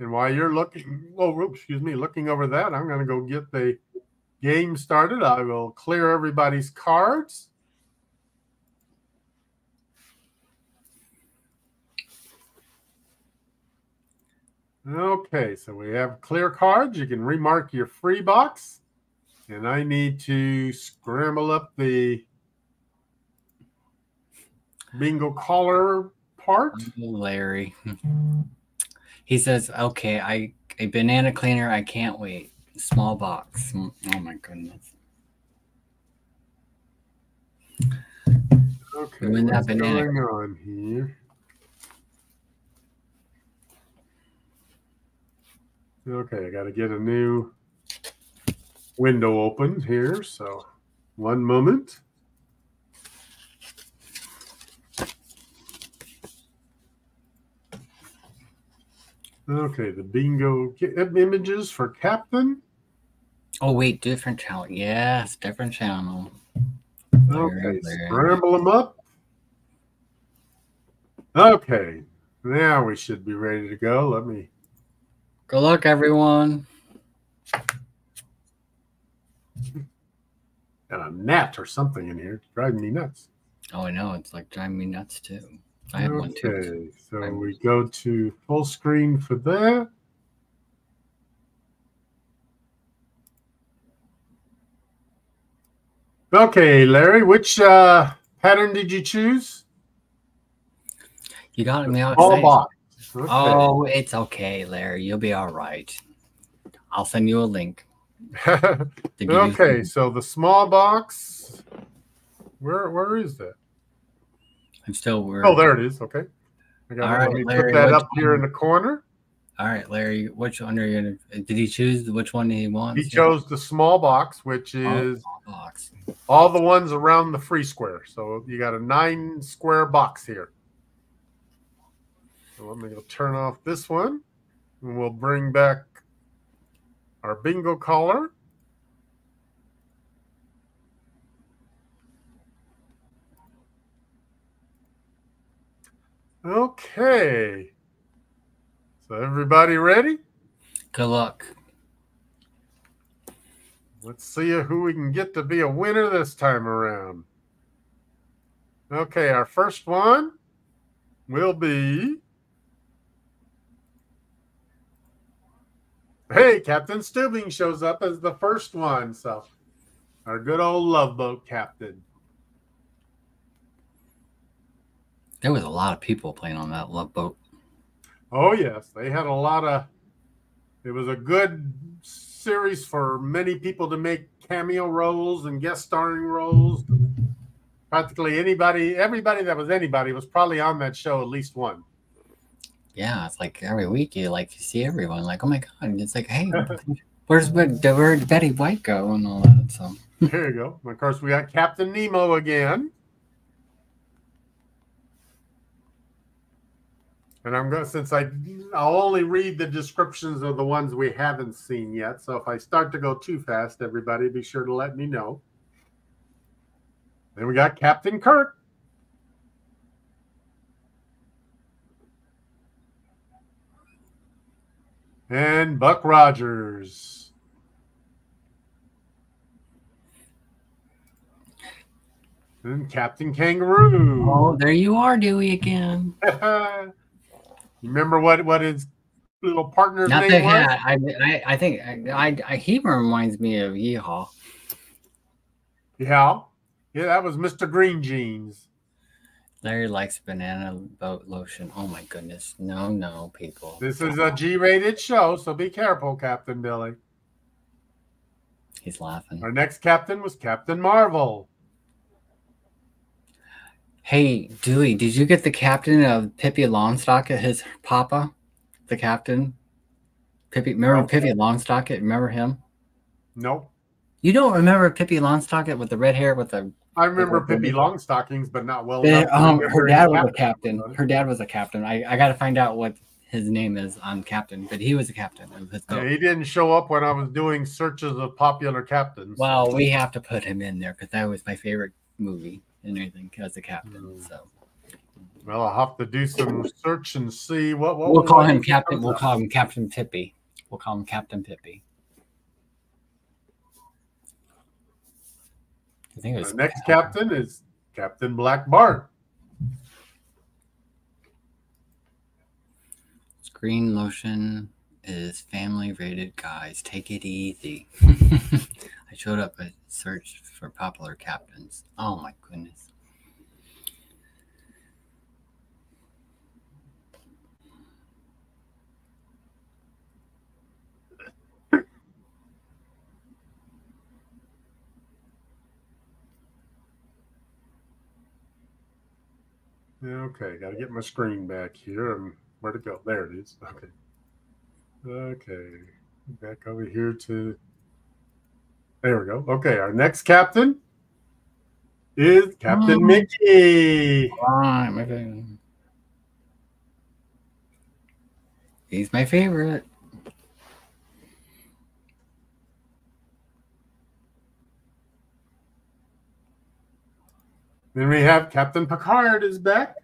And while you're looking, oh, excuse me, looking over that, I'm going to go get the game started. I will clear everybody's cards. Okay, so we have clear cards. You can remark your free box. And I need to scramble up the bingo caller part. Larry. <laughs> He says, "Okay, I a banana cleaner. I can't wait. Small box. Mm, Oh my goodness. Okay, that what's banana. going on here? Okay, I got to get a new window open here. So, one moment. Okay, the bingo uh, images for Captain. Oh wait, different channel. Yes, different channel. Okay, scramble them up. Okay, now we should be ready to go. Let me. Good luck, everyone. Got a gnat or something in here. It's driving me nuts. Oh, I know. It's like driving me nuts too. I have one too. Okay, so we go to full screen for that. Okay, Larry, which uh, pattern did you choose? You got me all All box. Okay. Oh, it's okay, Larry. You'll be all right. I'll send you a link. <laughs> to give you okay, so the small box. Where where is that? I'm still worried. Oh, there it is. Okay. I got All right, me Larry, put that up here in the corner. All right, Larry. Which one are you gonna? Did he choose which one he wants? He chose the small box, which Oh, is box. all the ones around the free square. So you got a nine square box here. So let me go turn off this one and we'll bring back our bingo collar. Okay. So everybody ready? Good luck. Let's see who we can get to be a winner this time around. Okay, our first one will be. Hey, Captain Stubing shows up as the first one. So, our good old love boat captain. There was a lot of people playing on that love boat. Oh, yes, they had a lot of. It was a good series for many people to make cameo roles and guest starring roles. Practically anybody, everybody that was anybody was probably on that show at least one. Yeah, it's like every week you like you see everyone like, oh my god, and it's like, hey, <laughs> where's where'd Betty White go and all that. So There you go. Of course, we got Captain Nemo again. And I'm going to, since I, I'll only read the descriptions of the ones we haven't seen yet. So if I start to go too fast, everybody be sure to let me know. Then we got Captain Kirk. And Buck Rogers. And Captain Kangaroo. Oh, there you are, Dewey again. <laughs> remember what what his little partner's Not the name was? hat. I, I, I think I, I, he reminds me of Yeehaw. Yeah. Yeah, that was Mr. Green Jeans. Larry likes banana boat lotion. Oh my goodness. No, no, people. This is a G rated show, so be careful, Captain Billy. He's laughing. Our next captain was Captain Marvel. Hey, Dewey, did you get the captain of Pippi Longstocking, his papa? The captain? Pippi, remember No. Pippi Longstocking? Remember him? Nope. You don't remember Pippi Longstocking with the red hair with the I remember Okay. Pippi Longstockings, but not well enough. um, her dad was a captain. Her dad was a captain. I, I got to find out what his name is on captain, but he was a captain Yeah, he didn't show up when I was doing searches of popular captains. Well, we have to put him in there because that was my favorite movie and everything as a captain. Mm. So Well, I'll have to do some search and see what. what we'll call him Captain. We'll call him Captain Pippi. We'll call him Captain Pippi. I think it was The next captain is Captain Black Bart. Green lotion is family rated guys. Take it easy. <laughs> Showed up a search for popular captains. Oh my goodness. Okay, got to get my screen back here. And where'd it go? There it is. Okay. Okay. Back over here to. There we go. Okay, our next captain is Captain Oh. Mickey. Right, my favorite. He's my favorite. Then we have Captain Picard is back.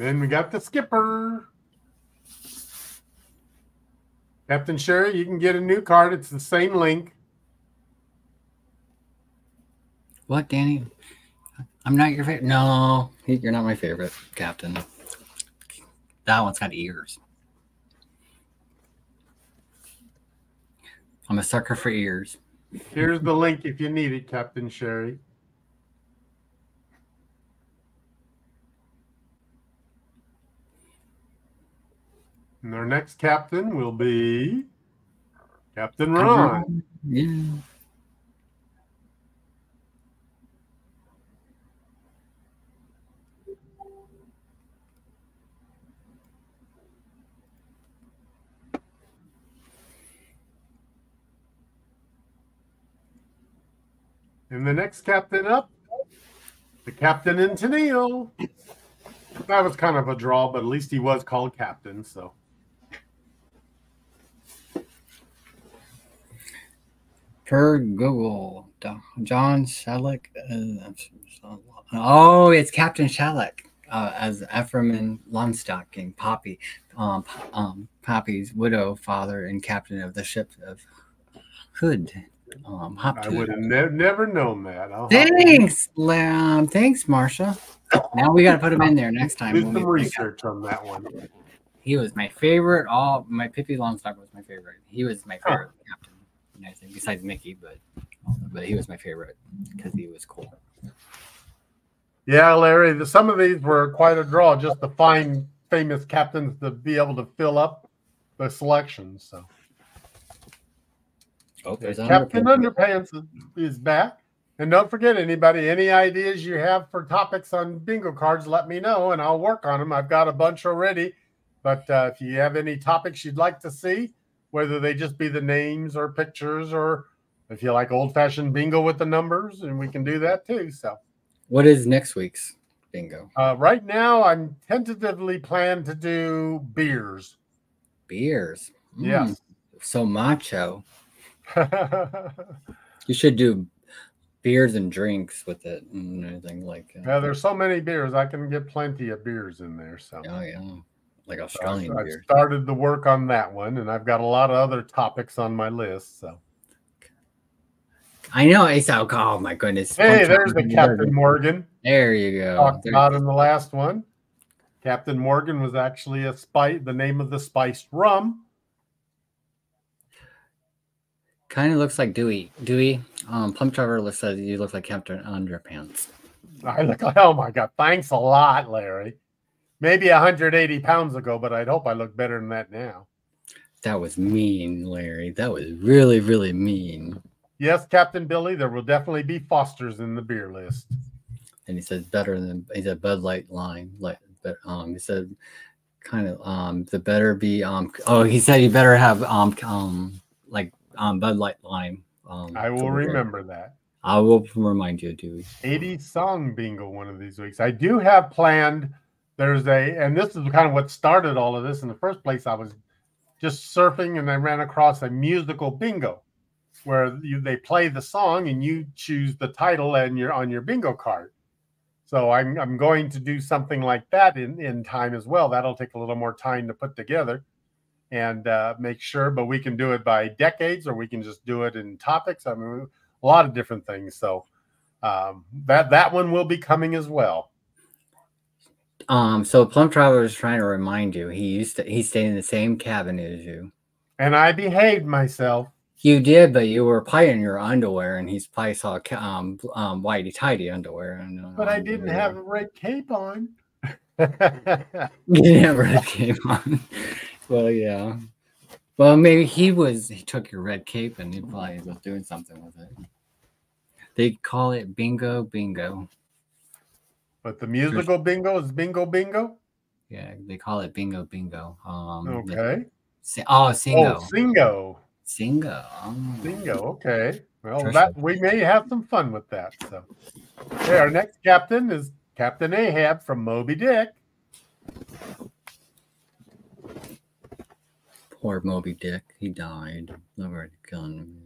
Then we got the skipper. Captain Sherry, you can get a new card. It's the same link. What, Danny? I'm not your favorite. No, you're not my favorite captain. That one's got ears. I'm a sucker for ears. Here's the link if you need it, Captain Sherry. And our next captain will be Captain Ron. Yeah. And the next captain up, the captain in Tennille. That was kind of a draw, but at least he was called captain. So Per Google, John Shalleck. Uh, oh, it's Captain Shalleck uh, as Ephraim and Longstocking, Poppy, um, um, Poppy's widow, father, and captain of the ship of Hood. Um, I would have ne- never known that. I'll Thanks, Lam. Thanks, Marsha. Now we got to put him in there next time. do some research on that one. He was my favorite. All my Pippi Longstocking was my favorite. He was my favorite captain. And I think besides Mickey, but but he was my favorite because he was cool. Yeah, Larry, the, some of these were quite a draw just to find famous captains to be able to fill up the selections. So Oh, Captain Underpants is, is back. And don't forget, anybody, any ideas you have for topics on bingo cards, let me know and I'll work on them. I've got a bunch already. But uh, if you have any topics you'd like to see, whether they just be the names or pictures, or if you like old fashioned bingo with the numbers, and we can do that too. So What is next week's? bingo? Uh, right now, I'm tentatively planned to do beers. Beers. Mm, Yes. So macho. <laughs> You should do beers and drinks with it and anything like. Uh, yeah, there's so many beers. I can get plenty of beers in there. So Oh yeah, like Australian I've beer. started the work on that one, and I've got a lot of other topics on my list. So I know it's alcohol. Oh my goodness. hey, there's the Captain Morgan There you go. talked There- about in the last one. Captain Morgan was actually a spice, the name of the spiced rum. Kind of looks like Dewey. Dewey, um, Plum Trevor like you look like Captain Underpants. I look like, <laughs> oh my god, thanks a lot, Larry. Maybe 180 pounds ago, but I'd hope I look better than that now. That was mean, Larry. That was really, really mean. Yes, Captain Billy, there will definitely be Fosters in the beer list. And he said better than he said Bud Light line. Like but um he said kind of um the better be um oh he said you better have um um like um Bud Light lime. Um I will for the beer. remember that. I will remind you, Dewey. 80 song bingo one of these weeks. I do have planned. There's a, and this is kind of what started all of this in the first place. I was just surfing and I ran across a musical bingo where you, they play the song and you choose the title and you're on your bingo card. So I'm, I'm going to do something like that in, in time as well. That'll take a little more time to put together and uh, make sure, but we can do it by decades or we can just do it in topics. I mean, a lot of different things. So um, that that one will be coming as well. Um so Plum Traveler is trying to remind you he used to he stayed in the same cabin as you. And I behaved myself. You did, but you were probably in your underwear, and he's probably saw um um whitey tidy underwear. And, uh, But I <laughs> <laughs> didn't have a red cape on. You never came on. Well, yeah. Well, maybe he was. He took your red cape and he probably was doing something with it. They call it bingo, bingo. But the musical bingo is bingo bingo. Yeah, they call it bingo, bingo. Um, Okay. si- oh, singo, Oh, singo. singo. Oh. Bingo. Okay. Well, Trisha. that we may have some fun with that. So, okay, our next captain is Captain Ahab from Moby Dick. Poor Moby Dick. He died. Killing him.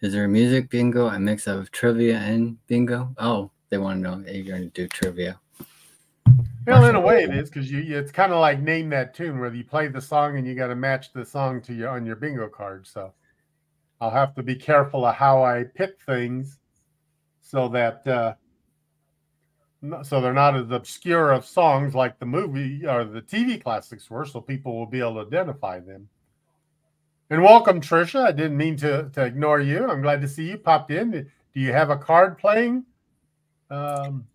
Is there a music bingo, a mix of trivia and bingo? Oh, they want to know if you're going to do trivia. Well, in a way, it is because you. It's kind of like name that tune, where you play the song and you got to match the song to your on your bingo card. So, I'll have to be careful of how I pick things, so that uh, so they're not as obscure of songs like the movie or the TV classics were, so people will be able to identify them. And welcome, Trisha. I didn't mean to to ignore you. I'm glad to see you popped in. Do you have a card playing? Um,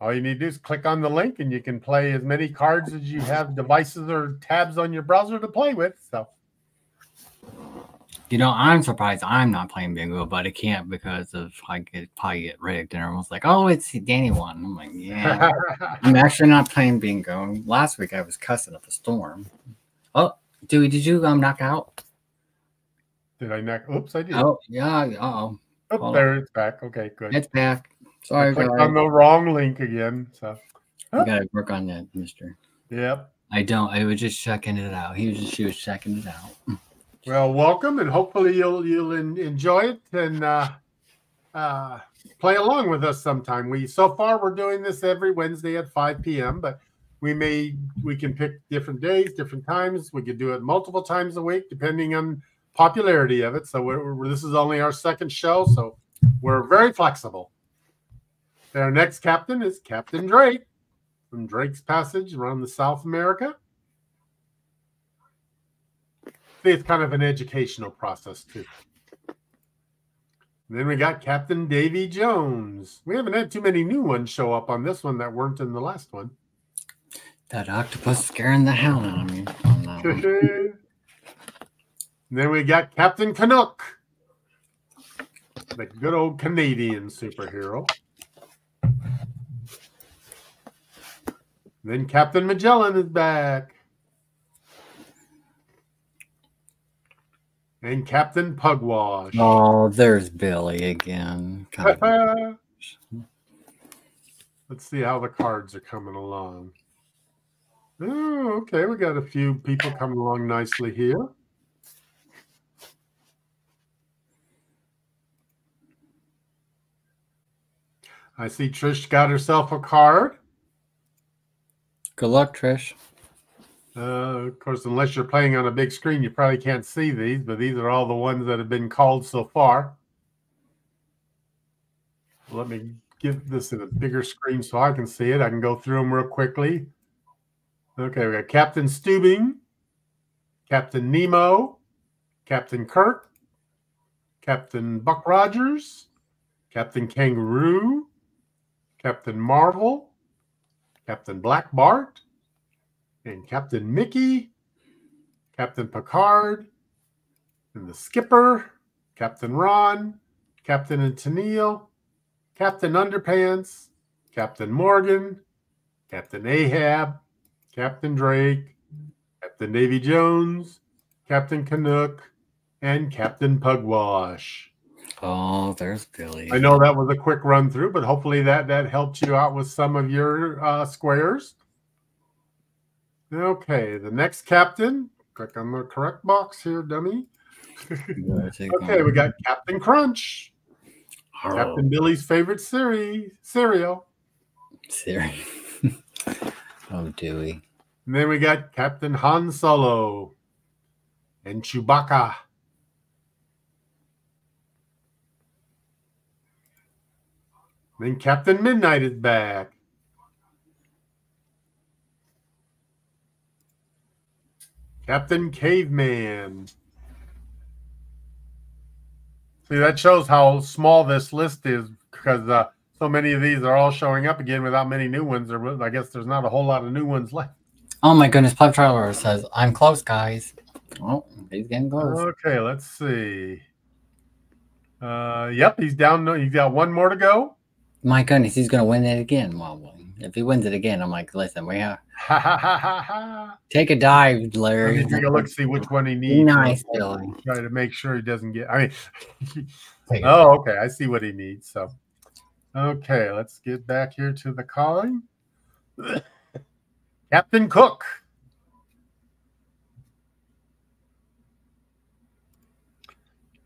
all you need to do is click on the link and you can play as many cards as you have devices or tabs on your browser to play with. So You know, I'm surprised I'm not playing bingo, but I can't because of I get probably get rigged. And everyone's like, "Oh, it's Danny one." I'm like, <laughs> "Yeah." I'm actually not playing bingo. Last week I was cussing up a storm. Oh, Dewey, did you um knock out? did I knock? Oops, I did. Oh, yeah. Oh, Oh, there it's back. Okay, good. it's back. Sorry, I clicked on the wrong link again. So You gotta work on that, Mister. yep. I don't. I was just checking it out. He was just she was checking it out. <laughs> Well, welcome, and hopefully you'll you'll en- enjoy it and uh, uh, play along with us sometime. We so far we're doing this every Wednesday at 5 p.m., but we may we can pick different days, different times. We could do it multiple times a week, depending on popularity of it. So we're, we're- this is only our second show, so we're very flexible. Our next captain is Captain Drake from Drake's Passage around the South America. It's kind of an educational process too. Then we got Captain Davy Jones. We haven't had too many new ones show up on this one that weren't in the last one. That octopus scaring the hell out of me. on that <laughs> one. then we got Captain Canuck, the good old Canadian superhero. Then Captain Magellan is back. And Captain Pugwash. Oh, there's Billy again. <laughs> Let's see how the cards are coming along. Oh, okay. We got a few people coming along nicely here. I see Trish got herself a card. Good luck, Trish. Uh, of course, unless you're playing on a big screen, you probably can't see these, but these are all the ones that have been called so far. Let me give this in a bigger screen so I can see it. I can go through them real quickly. Okay, we got Captain Stubing, Captain Nemo, Captain Kirk, Captain Buck Rogers, Captain Kangaroo, Captain Marvel, Captain Black Bart, and Captain Mickey, Captain Picard, and the Skipper, Captain Ron, Captain and Captain Underpants, Captain Morgan, Captain Ahab, Captain Drake, Captain Davy Jones, Captain Canuck, and Captain Pugwash. Oh, there's Billy. I know that was a quick run through, but hopefully that that helped you out with some of your uh, squares. Okay, the next captain. Click on the correct box here, dummy. <laughs> okay, we got Captain Crunch. Oh. Captain Billy's favorite cereal. Cereal. <laughs> Cereal. oh, Dewey. And then we got Captain Han Solo and Chewbacca. Then Captain Midnight is back. Captain Caveman. See, that shows how small this list is because uh, so many of these are all showing up again without many new ones. Or I guess there's not a whole lot of new ones left. Oh my goodness, Pub Traveler says, I'm close, guys. Oh, he's getting close. Okay, let's see. Uh, yep, he's down. He's got one more to go. My goodness, he's going to win it again. Well, if he wins it again, I'm like, listen, we have <laughs> take a dive, Larry. take a look, see which one he needs. Nice, Billy. Try to make sure he doesn't get. I mean, <laughs> oh, okay, I see what he needs. So, okay, let's get back here to the calling. <coughs> Captain Cook.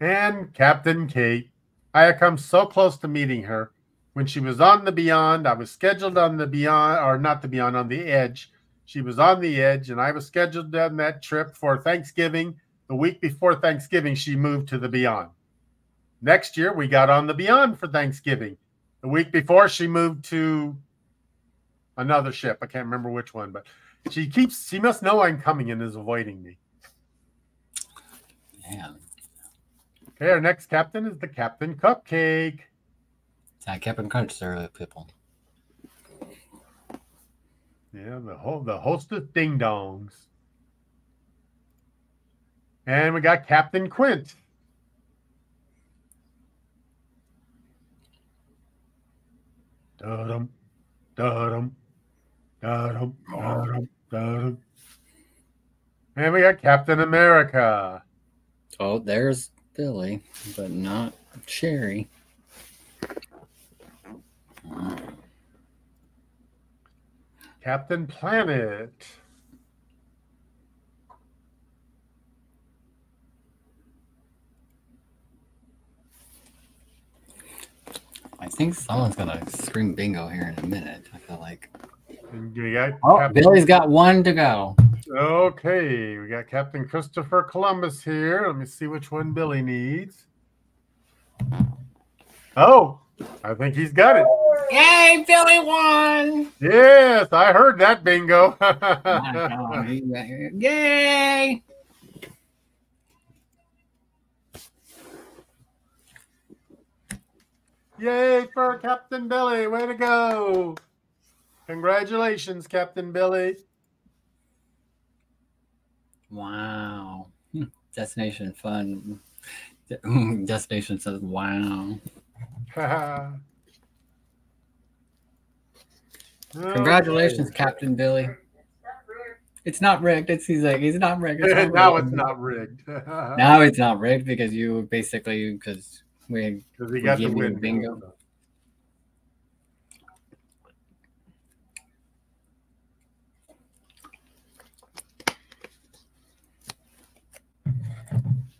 And Captain Kate. I have come so close to meeting her. When she was on the Beyond, I was scheduled on the Beyond, or not the Beyond, on the Edge. She was on the Edge, and I was scheduled on that trip for Thanksgiving. The week before Thanksgiving, she moved to the Beyond. Next year, we got on the Beyond for Thanksgiving. The week before, she moved to another ship. I can't remember which one, but she keeps she must know I'm coming and is avoiding me. Man. Okay, our next captain is the Captain Cupcake. It's Captain Crunch there, people. Yeah, the whole the host of ding dongs. And we got Captain Quint. Da-dum, da-dum, da-dum, da-dum, da-dum. And we got Captain America. Oh, there's Billy, but not Sherry. Captain Planet. I think someone's gonna scream bingo here in a minute. I feel like. Got oh, Captain... Billy's got one to go. Okay, we got Captain Christopher Columbus here. Let me see which one Billy needs. Oh, I think he's got it. Yay, Billy won! Yes, I heard that bingo. <laughs> <laughs> Yay! Yay for Captain Billy. Way to go. Congratulations, Captain Billy. Wow. Hmm. Destination fun. <laughs> Destination says, wow. Congratulations, Captain Billy. It's not rigged. It's he's like he's not rigged. It's not <laughs> now it's not rigged. <laughs> now it's not rigged because you basically because we because he got the win. Bingo.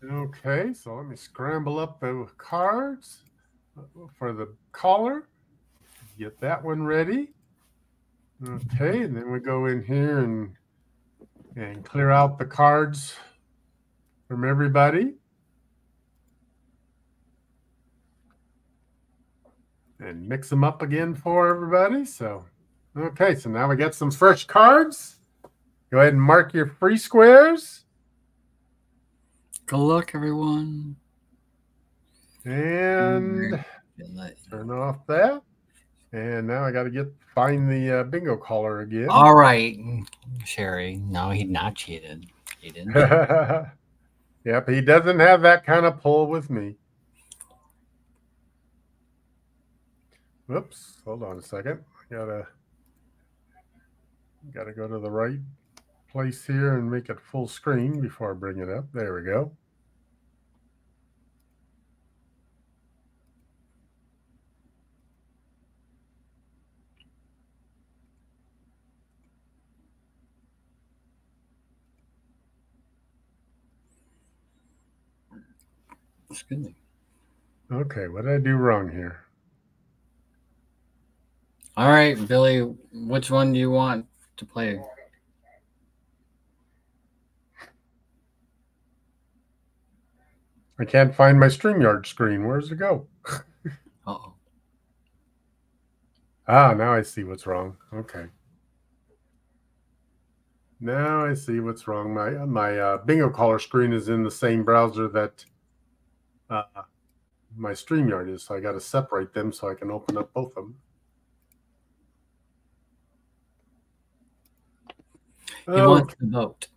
Okay, so let me scramble up the cards for the caller. Get that one ready. Okay, and then we go in here and and clear out the cards from everybody. And mix them up again for everybody. So, okay, so now we got some fresh cards. Go ahead and mark your free squares. Good luck, everyone. And turn off that. And now I got to get find the uh, bingo caller again. All right, Sherry. No, he not cheated. He didn't. <laughs> yep, he doesn't have that kind of pull with me. Whoops! Hold on a second. I gotta gotta go to the right place here and make it full screen before I bring it up. There we go. Excuse me. Okay, what did I do wrong here? All right, Billy, which one do you want to play? I can't find my StreamYard screen. Where's it go? <laughs> oh. Ah, now I see what's wrong. Okay. Now I see what's wrong. My my uh, bingo caller screen is in the same browser that uh, my StreamYard is, so I got to separate them so I can open up both of them. He oh, wants the vote.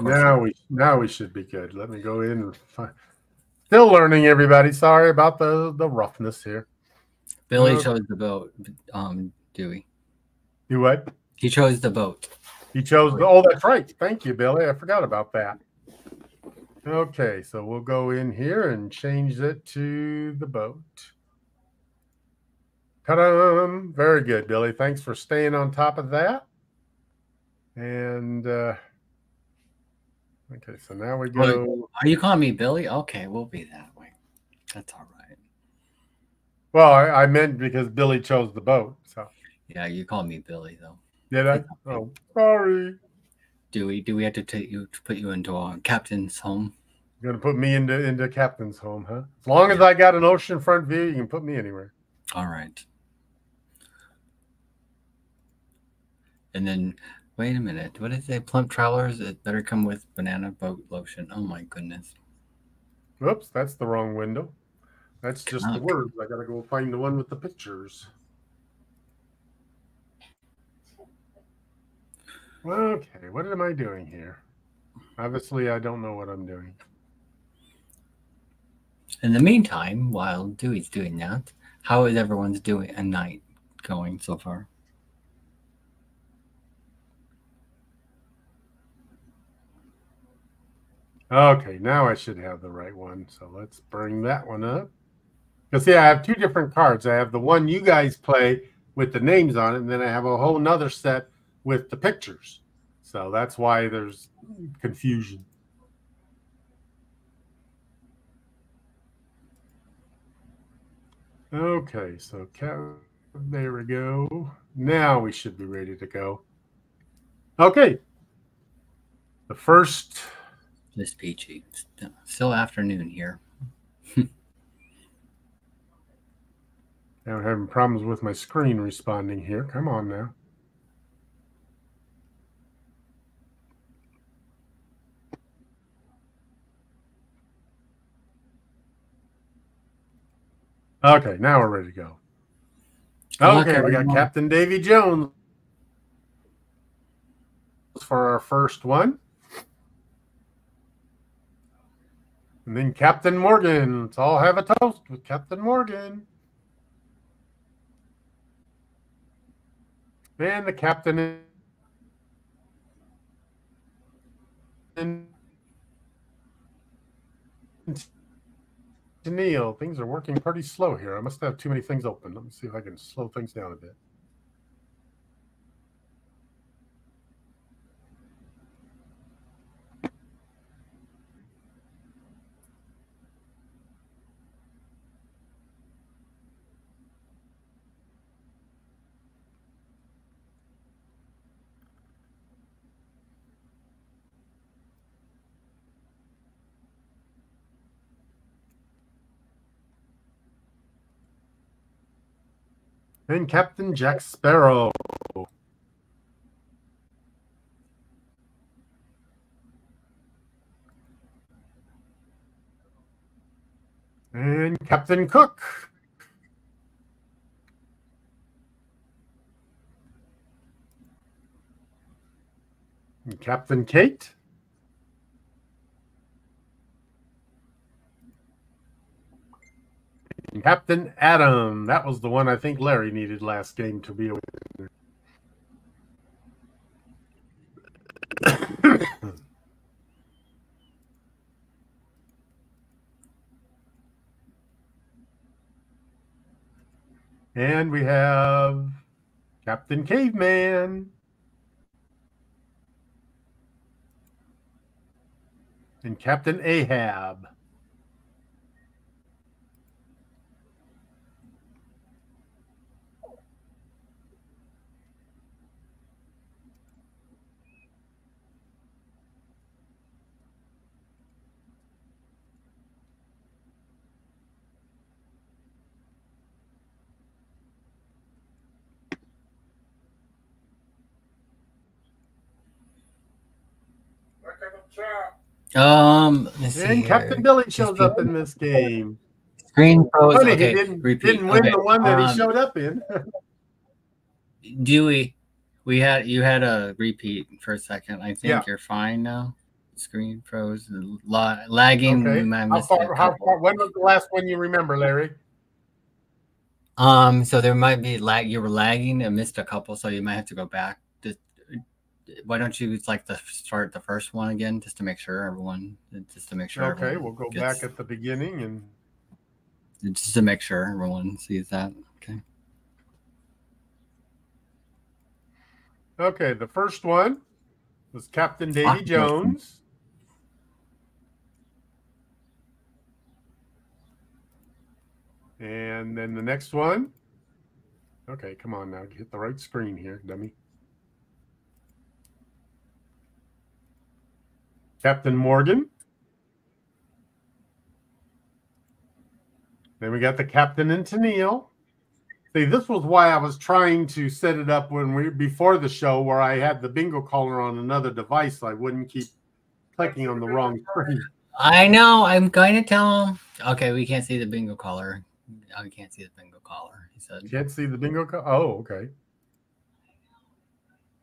Now we now we should be good. Let me go in and find. Still learning, everybody. Sorry about the the roughness here. Billy uh, chose the vote. Um, Dewey. You what? He chose the vote. He chose the. Oh, that's right. Thank you, Billy. I forgot about that. Okay, so we'll go in here and change it to the boat. Ta-da! Very good, Billy. Thanks for staying on top of that. And uh, okay, so now we go. Are you calling me Billy? Okay, we'll be that way. That's all right. Well, I, I meant because Billy chose the boat. So yeah, you called me Billy though. Did I? <laughs> Oh, sorry. Do we do we have to take you to put you into a captain's home? You're gonna put me into into captain's home, huh? As long yeah. as I got an oceanfront view, you can put me anywhere. All right. And then wait a minute. What did they plump travelers? It better come with banana boat lotion. Oh my goodness. Whoops, that's the wrong window. That's just the words. I gotta go find the one with the pictures. Okay, what am I doing here? Obviously, I don't know what I'm doing. In the meantime, while Dewey's doing that, how is everyone's doing a night going so far? Okay, now I should have the right one. So let's bring that one up. Because see, I have two different cards. I have the one you guys play with the names on it, and then I have a whole nother set with the pictures. So that's why there's confusion. Okay, so there we go. Now we should be ready to go. Okay. The first. Just peachy. Still afternoon here. I'm having problems with my screen responding here. Come on now. Okay, now we're ready to go. Okay, we got Captain Davy Jones for our first one. And then Captain Morgan. Let's all have a toast with Captain Morgan. And the captain and Neil, things are working pretty slow here. I must have too many things open. Let me see if I can slow things down a bit. And Captain Jack Sparrow. And Captain Cook. And Captain Kate. Captain Atom. That was the one I think Larry needed last game to be a winner. <coughs> and we have Captain Caveman. And Captain Ahab. Um, let's see And here. Captain Billy Just shows up in this game. Screen pros. Funny, okay, he didn't, repeat. didn't win Okay, the one that he um, showed up in. <laughs> Dewey, we had you had a repeat for a second. I think Yeah. you're fine now. Screen pros la- lagging. Okay. we might have How far, how far, when was the last one you remember, Larry? Um, so there might be lag. You were lagging and missed a couple, so you might have to go back. Why don't you like the start the first one again, just to make sure everyone, just to make sure. Okay, we'll go gets- back at the beginning and just to make sure everyone sees that. Okay. okay. The first one was Captain Davy Awesome. Jones. And then the next one. Okay, come on now. Hit the right screen here, dummy. Captain Morgan. Then we got the captain and Tennille. See, this was why I was trying to set it up when we before the show where I had the bingo caller on another device so I wouldn't keep clicking on the wrong screen. I know. I'm going to tell him. Okay, we can't see the bingo caller. Oh, we can't see the bingo caller. He said. Can't see the bingo. Oh, okay.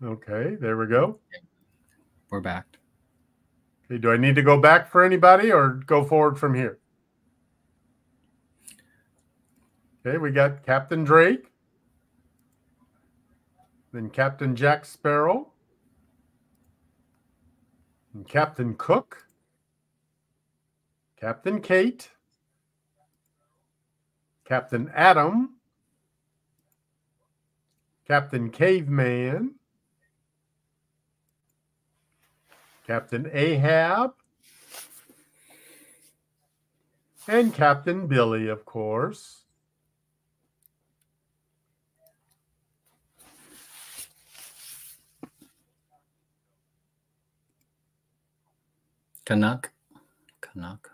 Okay, there we go. We're back. Okay, do I need to go back for anybody or go forward from here? Okay, we got Captain Drake, then Captain Jack Sparrow, and Captain Cook, Captain Kate, Captain Atom, Captain Caveman, Captain Ahab, and Captain Billy, of course. Canuck. Canuck.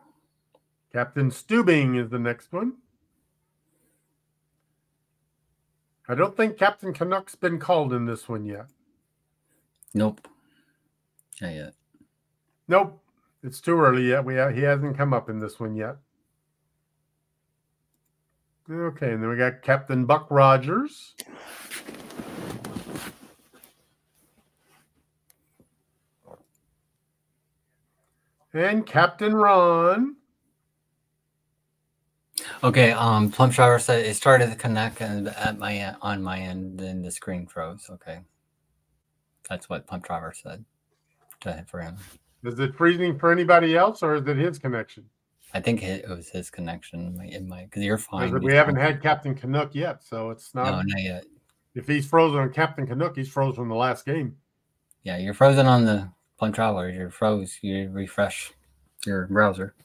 Captain Stubing is the next one. I don't think Captain Canuck's been called in this one yet. Nope. Not yet. Nope, it's too early yet. We ha- he hasn't come up in this one yet. Okay, and then we got Captain Buck Rogers. And Captain Ron. Okay. Um, Plum Shower said it started to connect and at my on my end, then the screen froze. Okay. That's what Plum Shower said to, for him. Is it freezing for anybody else or is it his connection? I think it, was his connection. It might because you're fine. Because we haven't had Captain Canuck yet, so it's not. No, not yet. If he's frozen on Captain Canuck, he's frozen from the last game. Yeah, you're frozen on the Plum Traveler. You're froze. You refresh your browser.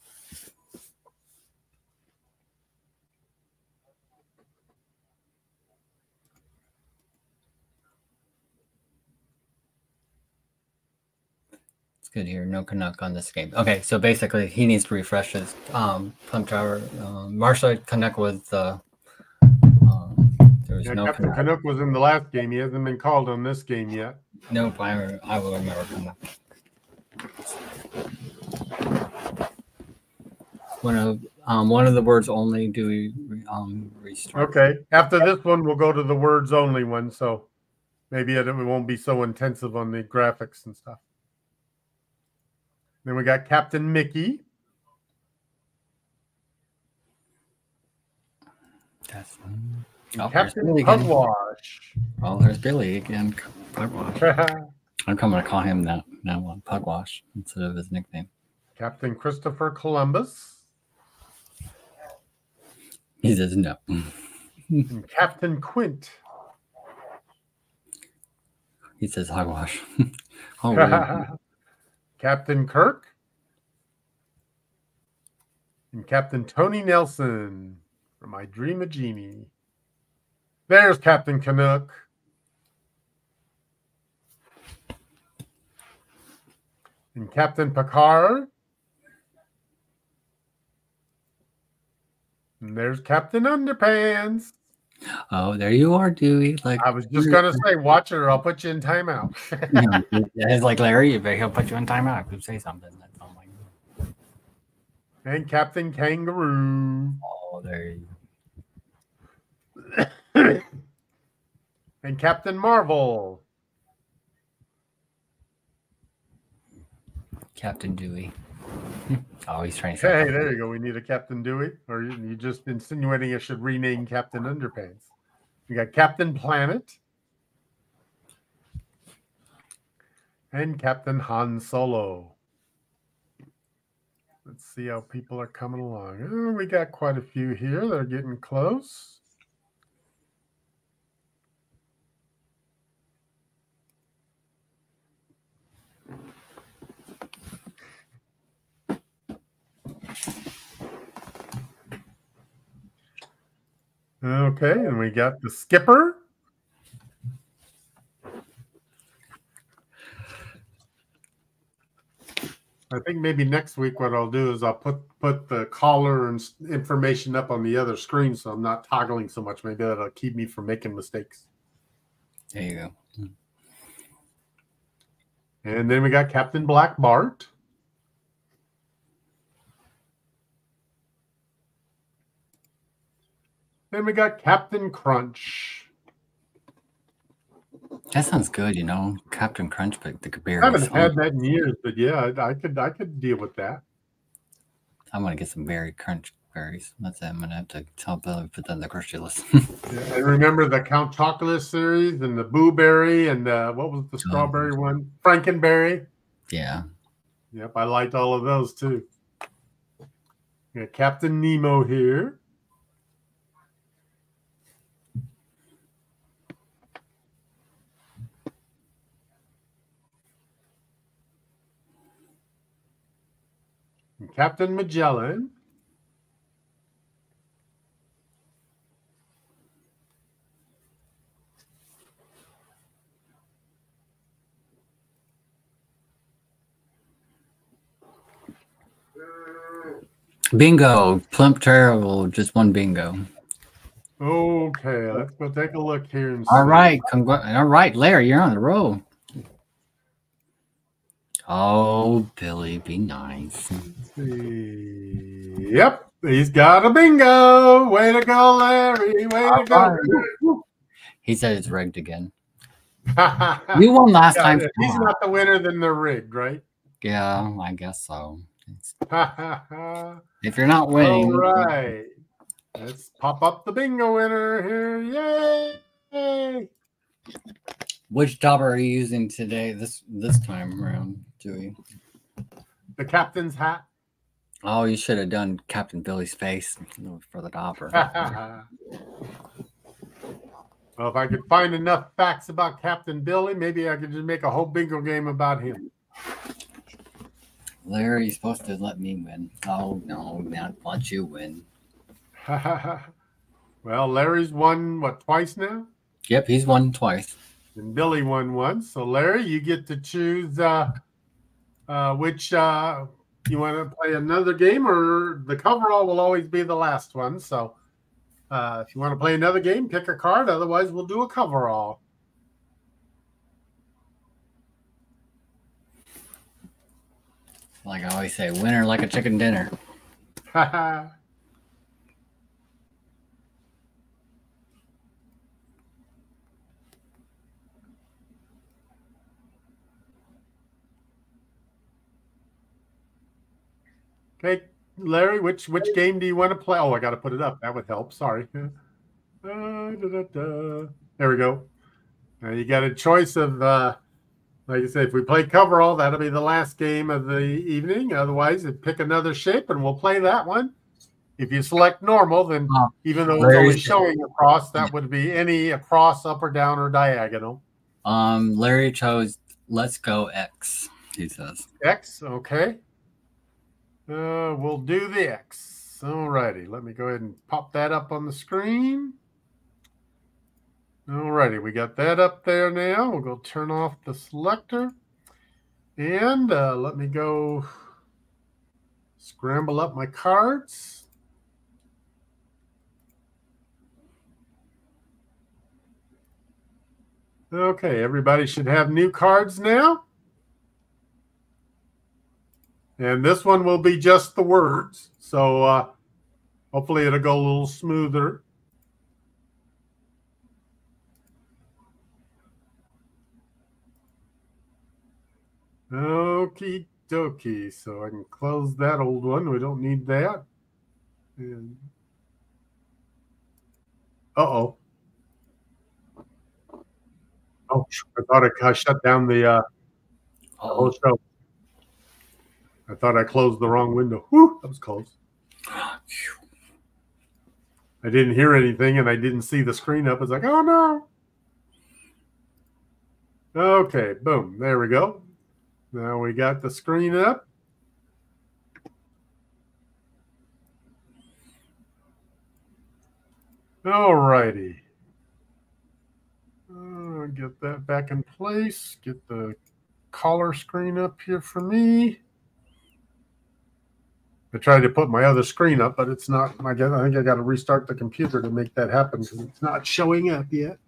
Good here. No Canuck on this game. Okay, so basically he needs to refresh his um, Plum Tower. Um, Marsha connect with uh, um, the There's Yeah, no Captain Canuck. Canuck was in the last game. He hasn't been called on this game yet. Nope, I, I will remember Canuck. One of um one of the words only do we um restart. Okay. After this one, we'll go to the words only one. So maybe it, it won't be so intensive on the graphics and stuff. Then we got Captain Mickey. That's, oh, Captain Pugwash. Oh, there's Billy again. Pugwash. <laughs> I'm coming to call him that now on Pugwash instead of his nickname. Captain Christopher Columbus. He says no. <laughs> And Captain Quint. He says hogwash. <laughs> oh, really? Captain Kirk. And Captain Tony Nelson from I Dream of Jeannie. There's Captain Canuck. And Captain Picard. And there's Captain Underpants. Oh, there you are, Dewey. Like I was just gonna say, <laughs> watch it or I'll put you in timeout. know, <laughs> it's like Larry. Better he'll put you in timeout. If you say something. That's all like, and Captain Kangaroo. oh, there you. <coughs> and Captain Marvel. Captain Dewey. <laughs> Oh, he's trying to say. Hey, something. there you go. We need a Captain Dewey. Or you, you just insinuating I should rename Captain Underpants. We got Captain Planet. And Captain Han Solo. Let's see how people are coming along. Oh, we got quite a few here. They're getting close. Okay, and we got the skipper. I think maybe next week what I'll do is I'll put put the caller and information up on the other screen, so I'm not toggling so much. Maybe that'll keep me from making mistakes. There you go. And then we got Captain Black Bart. Then we got Captain Crunch. That sounds good. You know, Captain Crunch, but the berries. I haven't berries. had that in years, but yeah, I, I could I could deal with that. I'm gonna get some berry crunch berries. That's it. I'm gonna have to tell Billy to put that in the grocery list. <laughs> Yeah, and remember the Count Chocula series and the Boo Berry and uh, what was the strawberry one? Frankenberry. yeah. Yep, I liked all of those too. Got Captain Nemo here. And Captain Magellan. Bingo. Plump terrible. Just one bingo. Okay, let's go take a look here and All right. All right, Larry, you're on the roll. Oh, Billy, be nice. Yep, he's got a bingo. Way to go, Larry. Way to go. He said it's rigged again. You won last time. he's not the winner, then they're rigged, right? Yeah, I guess so. <laughs> If you're not winning, right. Let's pop up the bingo winner here. Yay! which dauber are you using today? This this time around, Dewey? The captain's hat. Oh, you should have done Captain Billy's face for the dauber. <laughs> well, if I could find enough facts about Captain Billy, maybe I could just make a whole bingo game about him. Larry's supposed to let me win. Oh no, not let you win. <laughs> well, Larry's won what twice now, Yep, he's won twice. and Billy won once. So Larry, you get to choose uh, uh, which uh, you want to play another game, or the coverall will always be the last one. So Uh, if you want to play another game, pick a card. Otherwise, we'll do a coverall. Like I always say, winner like a chicken dinner. <laughs> okay, Larry, which which game do you want to play? Oh, I got to put it up. That would help. Sorry. <laughs> Uh, da, da, da. There we go. Now you got a choice of, uh, like I say, if we play coverall, that'll be the last game of the evening. Otherwise, pick another shape and we'll play that one. If you select normal, then Oh, even though it's only showing across, that would be any across, up or down, or diagonal. Um, Larry chose Let's Go X. He says. X, okay. Uh, we'll do the X. All righty. Let me go ahead and pop that up on the screen. All righty. We got that up there now. We'll go turn off the selector. And uh, let me go scramble up my cards. Okay, everybody should have new cards now. And this one will be just the words. So uh, hopefully it'll go a little smoother. Okie dokie. So I can close that old one. We don't need that. And uh oh. Oh, I thought I, shut down the uh, the whole show. I thought I closed the wrong window. Whew, that was close. I didn't hear anything and I didn't see the screen up. It's like, oh no. Okay, boom. There we go. Now we got the screen up. All righty. Uh, get that back in place. Get the collar screen up here for me. I tried to put my other screen up, but it's not. I guess I think I got to restart the computer to make that happen because it's not showing up yet.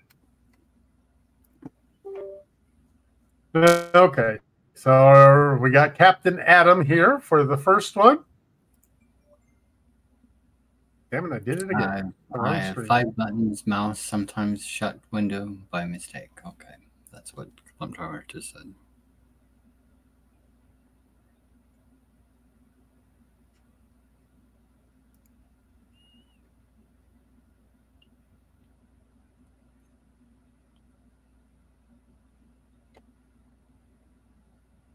Okay, so we got Captain Atom here for the first one. Damn it! I did it again. I, I have five buttons, mouse, sometimes shut window by mistake. Okay, that's what Plumtower just said.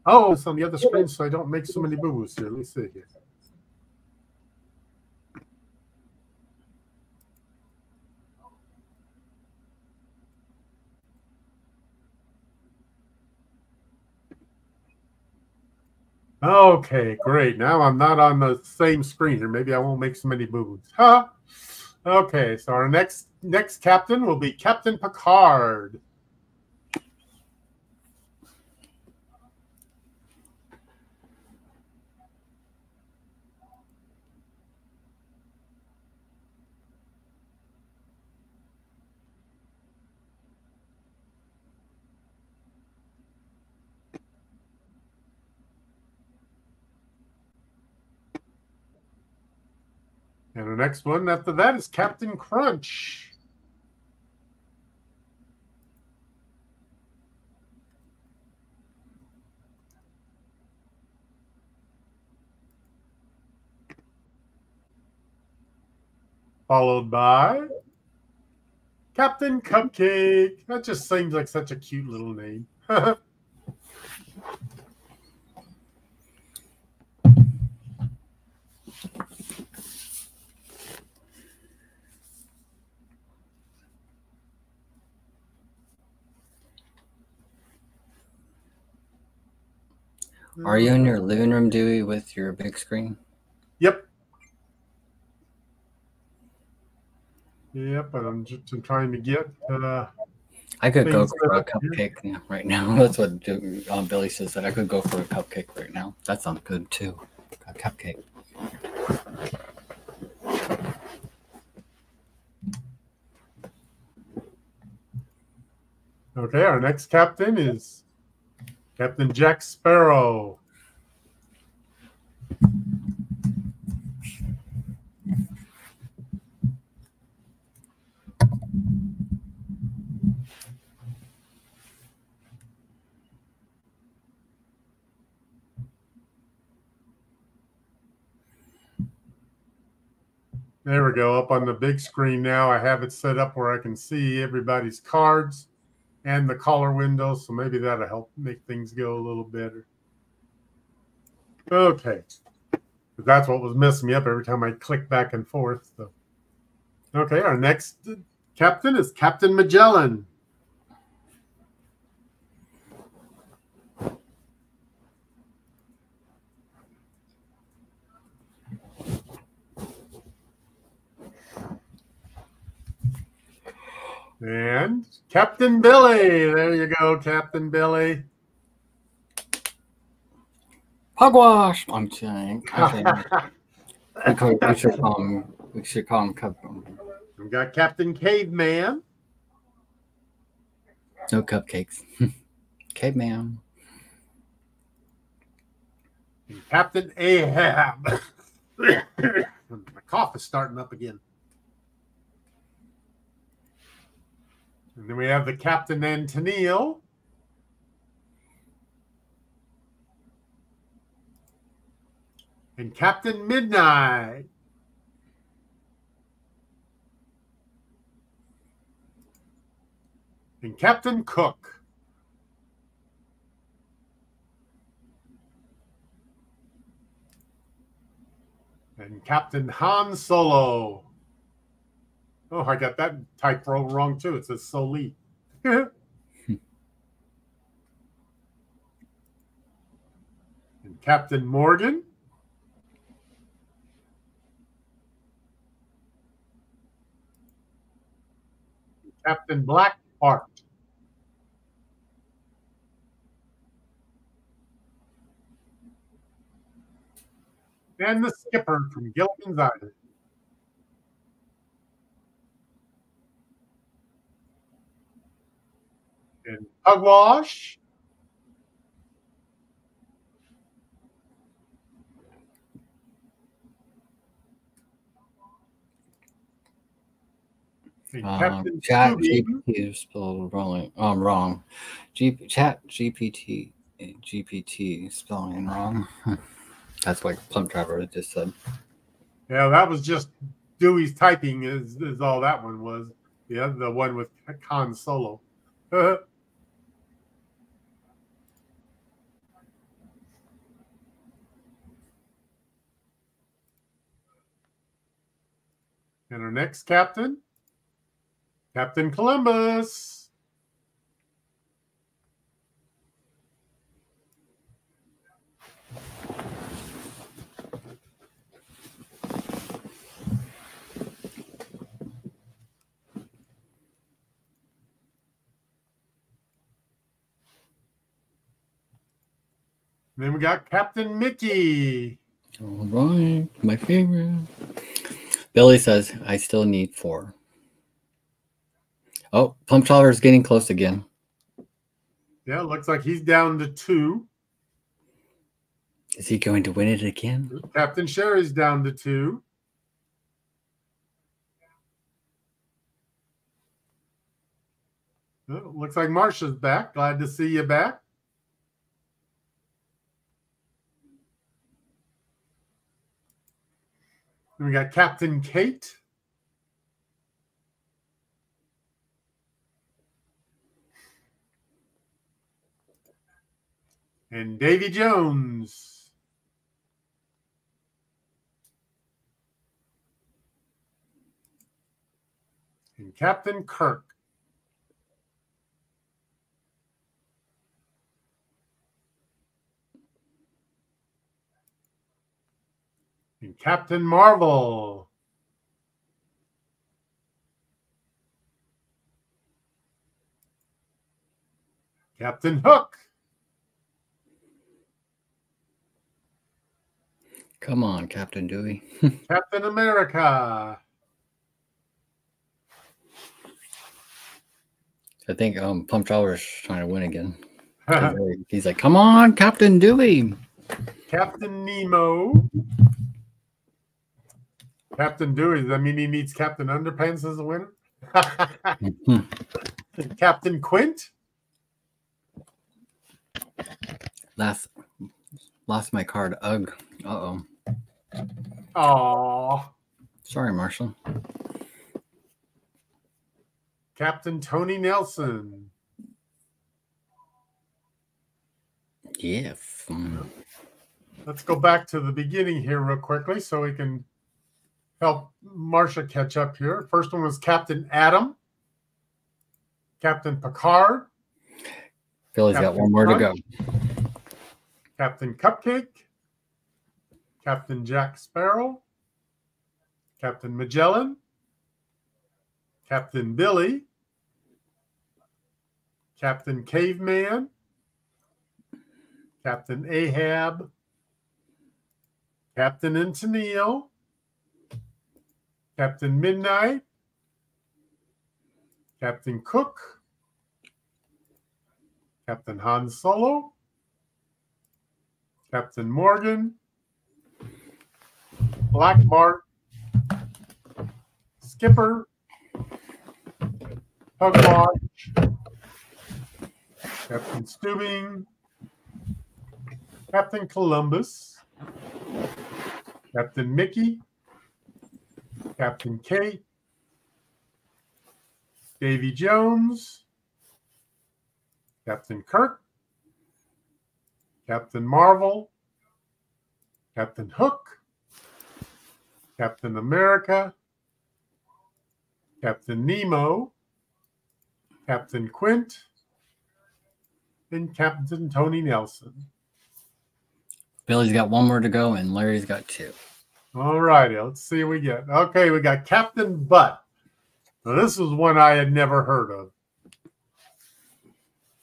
Oh, it's on the other screen, so I don't make so many boo boos here. Let me see here. Okay, great. Now I'm not on the same screen here. Maybe I won't make so many boo boos. Huh? Okay, so our next next captain will be Captain Picard. The next one after that is Captain Crunch. Followed by Captain Cupcake. That just seems like such a cute little name. <laughs> Are you in your living room, Dewey, with your big screen? Yep. Yep, but I'm just I'm trying to get. Uh, I could go for a cupcake here. right now. <laughs> That's what um, Billy says. That I could go for a cupcake right now. That sounds good too. A cupcake. Okay, our next captain is Captain Jack Sparrow. There we go. Up on the big screen now, I have it set up where I can see everybody's cards and the caller window. So maybe that'll help make things go a little better. Okay. That's what was messing me up every time I click back and forth. So. Okay, our next captain is Captain Magellan. And Captain Billy. There you go, Captain Billy. Hogwash. I'm saying. <laughs> we, should call him. We should call him Captain. We got Captain Caveman. No cupcakes. <laughs> Caveman. Captain Ahab. <coughs> My cough is starting up again. And then we have the Captain Antonio. And Captain Midnight. And Captain Cook. And Captain Han Solo. Oh, I got that type wrong too. It says Soli. <laughs> and Captain Morgan. Captain Black Bart. And the skipper from Gilligan's Island. And Pugwash. Um, chat GPT is spelled wrong. I'm wrong. G, chat GPT GPT spelling wrong. <laughs> That's like Plump Driver just said. Yeah, that was just Dewey's typing is, is all that one was. Yeah, the one with Han Solo. <laughs> And our next captain, Captain Columbus. then we got Captain Mickey. All right, my favorite. Billy says, I still need four. Oh, Plump Chowder is getting close again. Yeah, looks like he's down to two. Is he going to win it again? Captain Sherry's down to two. Oh, looks like Marsha's back. Glad to see you back. We got Captain Kate. And Davy Jones. And Captain Kirk. And Captain Marvel. Captain Hook. Come on, Captain Dewey. <laughs> Captain America. I think um Pump Trawler's trying to win again. <laughs> He's like, come on, Captain Dewey. Captain Nemo. Captain Dewey. Does that mean he needs Captain Underpants as a winner? <laughs> Captain Quint. Last lost my card. Ugh. Uh oh. Oh. Sorry, Marsha. Captain Tony Nelson. Yes. Let's go back to the beginning here real quickly so we can help Marsha catch up here. First one was Captain Atom, Captain Picard. Captain got one more to go. Captain Cupcake, Captain Jack Sparrow, Captain Magellan, Captain Billy, Captain Caveman, Captain Ahab, Captain Antonio, Captain Midnight, Captain Cook, Captain Han Solo, Captain Morgan, Black Bart, Skipper, Pugwash, Captain Stubing, Captain Columbus, Captain Mickey, Captain Kate, Davy Jones, Captain Kirk, Captain Marvel, Captain Hook, Captain America, Captain Nemo, Captain Quint, and Captain Tony Nelson. Billy's got one more to go, and Larry's got two. All righty, let's see what we get. Okay, we got Captain Butt. Now, this is one I had never heard of.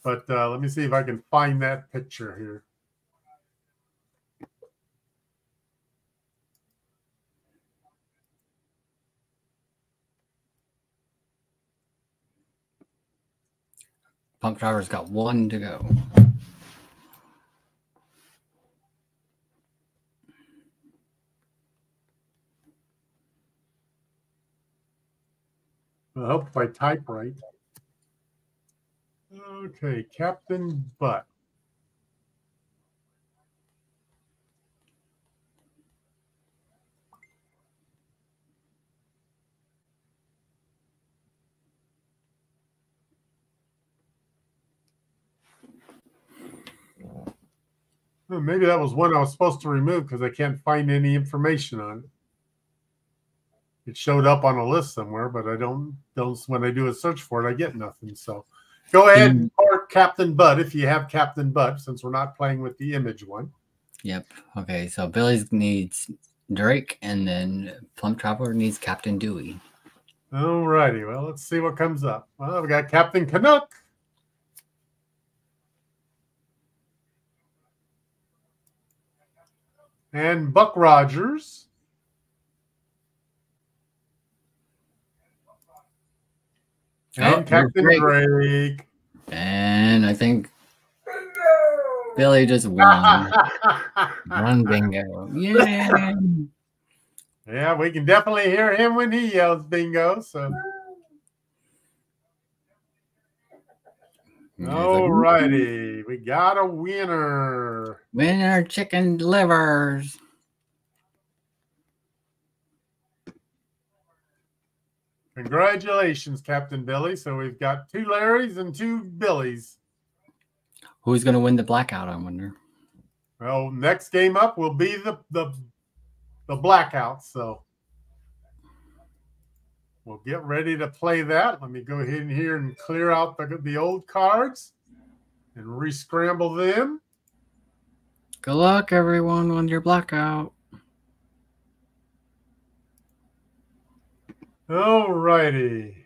But uh, let me see if I can find that picture here. Pump driver's got one to go. I hope if I type right. Okay, Captain Butt. maybe that was one I was supposed to remove because I can't find any information on it it showed up on a list somewhere, but I don't don't when I do a search for it, I get nothing. So go ahead and mark Captain Bud if you have Captain Bud, since we're not playing with the image one. Yep. Okay. So Billy's needs Drake, and then Plump Traveler needs Captain Dewey. All righty. Well, let's see what comes up. Well, we got Captain Canuck. And Buck Rogers. Oh, and oh, Captain Drake. Drake. And I think Billy just won. <laughs> One bingo. Yeah. Yeah, we can definitely hear him when he yells bingo. So. All righty. We got a winner. Winner chicken livers. Congratulations, Captain Billy. So we've got two Larrys and two Billies. Who's going to win the blackout? I wonder. Well, next game up will be the the the blackout. So we'll get ready to play that. Let me go ahead and here and clear out the, the old cards and rescramble them. Good luck, everyone, on your blackout. All righty.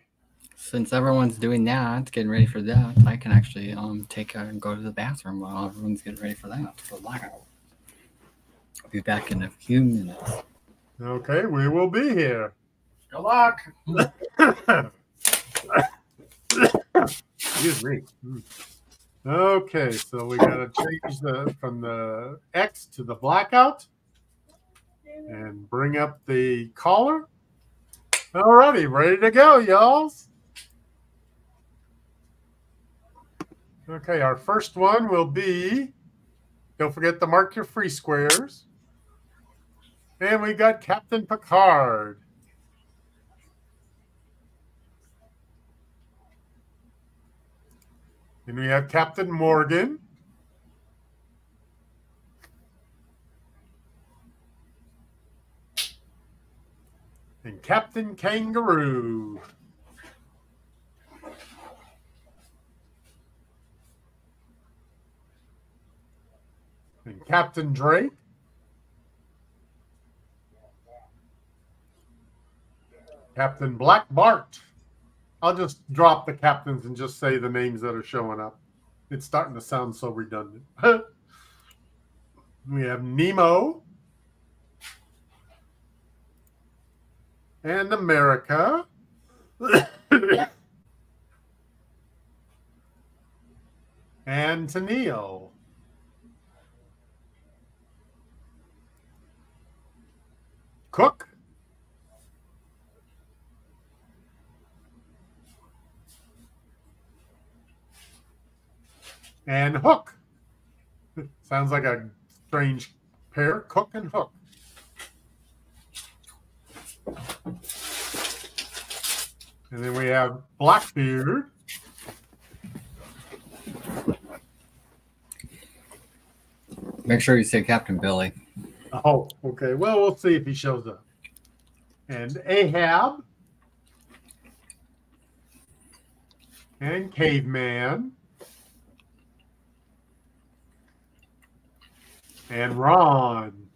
Since everyone's doing that, getting ready for that, I can actually um take a, and go to the bathroom while everyone's getting ready for that for blackout. I'll be back in a few minutes. Okay, we will be here. Good luck. Excuse me. Okay, so we got to change the from the X to the blackout and bring up the caller. Alrighty, ready to go, y'all. Okay, our first one will be, don't forget to mark your free squares. And we got Captain Picard. And we have Captain Morgan. And Captain Kangaroo. And Captain Drake. Captain Black Bart. I'll just drop the captains and just say the names that are showing up. It's starting to sound so redundant. <laughs> we have Nemo and America. <coughs> and Tennille. Cook. and Hook. Sounds like a strange pair, Cook and Hook. And then we have Blackbeard. Make sure you say Captain Billy. Oh, okay. Well, we'll see if he shows up. And Ahab. And Caveman. And Ron.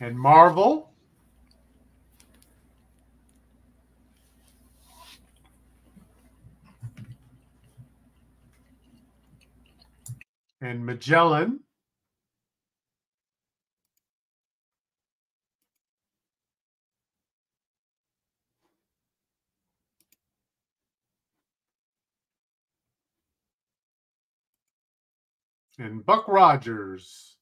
And Marvel. And Magellan. and Buck Rogers.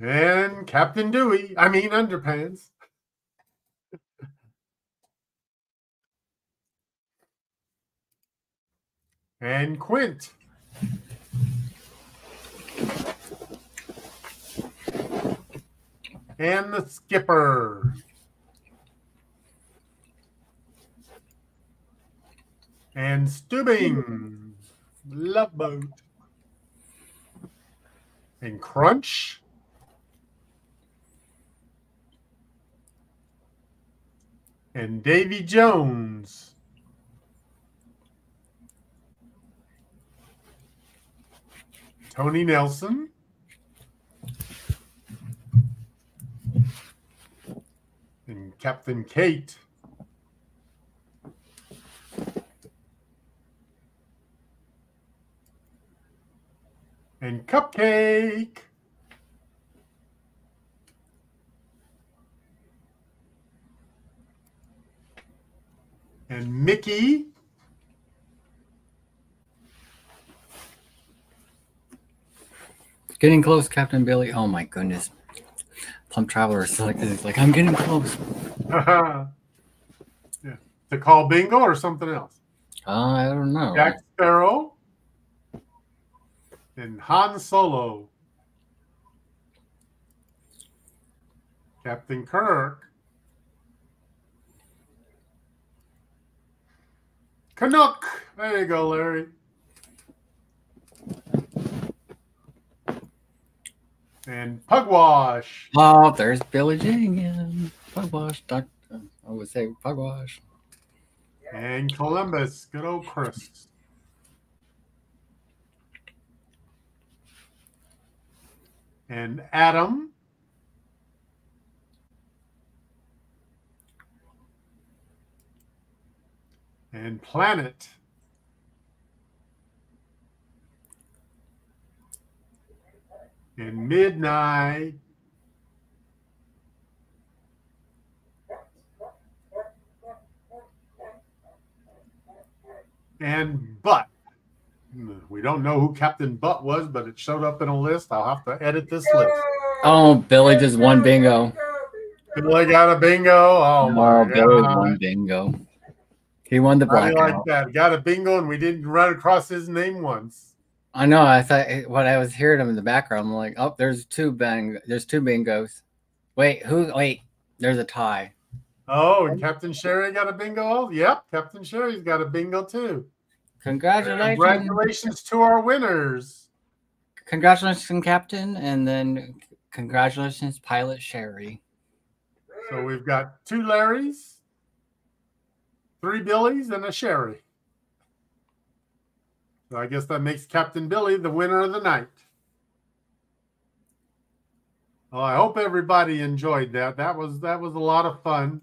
And Captain Dewey, I mean Underpants. and Quint. And the skipper. And Stubing, Love Boat. And Crunch. And Davy Jones. Tony Nelson. And Captain Kate. and Cupcake. And Mickey. Getting close, Captain Billy. Oh my goodness. Plump Traveler is like, like I'm getting close. <laughs> yeah. To call bingo or something else? Uh, I don't know. Jack Sparrow and Han Solo, Captain Kirk, Canuck. There you go, Larry. And Pugwash. Oh, there's Billy Jean again. Pugwash. Doctor. I would say Pugwash. And Columbus. Good old Chris. and Atom. And planet. and midnight. And Butt. We don't know who Captain Butt was, but it showed up in a list. I'll have to edit this list. Oh, Billy just won bingo. Billy got a bingo. Oh, oh Billy won bingo. He won the black. I like that. Got a bingo, and we didn't run across his name once. I know. I thought eh, when I was hearing him in the background, I'm like, oh, there's two bang, there's two bingos. Wait, who? Wait, there's a tie. Oh, and Captain Sherry got a bingo. Yep, Captain Sherry's got a bingo too. Congratulations! Congratulations to our winners. Congratulations, Captain, and then congratulations, Pilot Sherry. So we've got two Larrys, three Billies, and a Sherry. So I guess that makes Captain Billy the winner of the night. Well, I hope everybody enjoyed that. That was that was a lot of fun.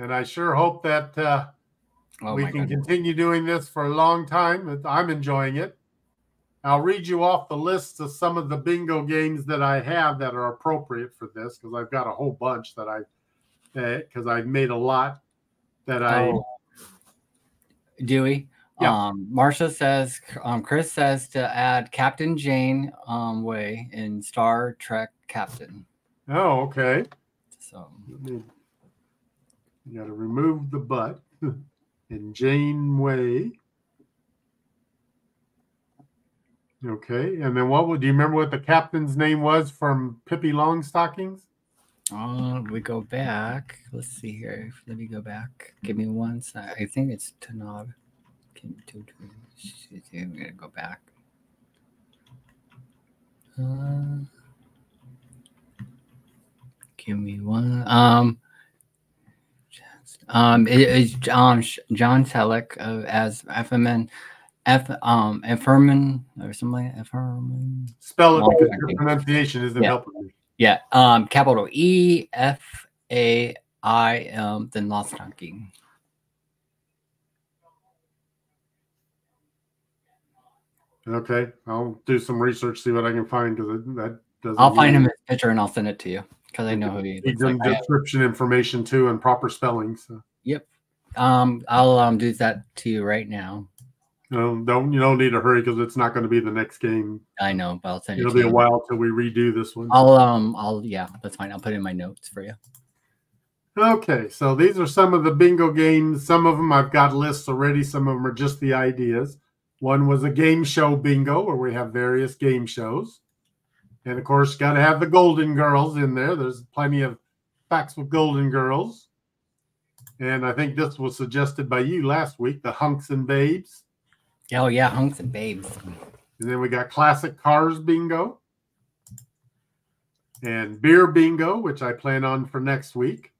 And I sure hope that uh, oh we can goodness. continue doing this for a long time. I'm enjoying it. I'll read you off the list of some of the bingo games that I have that are appropriate for this because I've got a whole bunch that I because I've made a lot that I. Oh. Dewey. Yeah. Um, Marsha says, um, Chris says to add Captain Jane um, Way in Star Trek Captain. Oh, okay. So you got to remove the butt <laughs> in Janeway. Okay, and then what would do you remember what the captain's name was from Pippi Longstockings? Oh, we go back. Let's see here. Let me go back. Give me one sec. I think it's Tanab. I'm gonna go back. Uh, give me one. Um, um, it is um John Selleck uh, as FMN F um Efferman or something like Efferman. Spell it because your pronunciation isn't yeah. helping. Yeah. Um capital E F A I M then lost talking. Okay, I'll do some research, see what I can find because that doesn't. I'll find him his picture and I'll send it to you because I know who he is. Like. description information too and proper spelling. So. Yep. Um, I'll um do that to you right now. No, don't you don't need to hurry because it's not going to be the next game. I know, but I'll send It'll be a while till we redo this one. I'll um, I'll yeah, that's fine. I'll put in my notes for you. Okay, so these are some of the bingo games. Some of them I've got lists already. Some of them are just the ideas. One was a game show bingo where we have various game shows. And of course, got to have the Golden Girls in there. There's plenty of facts with Golden Girls. And I think this was suggested by you last week the Hunks and Babes. Oh, yeah, Hunks and Babes. And then we got Classic Cars Bingo and Beer Bingo, which I plan on for next week.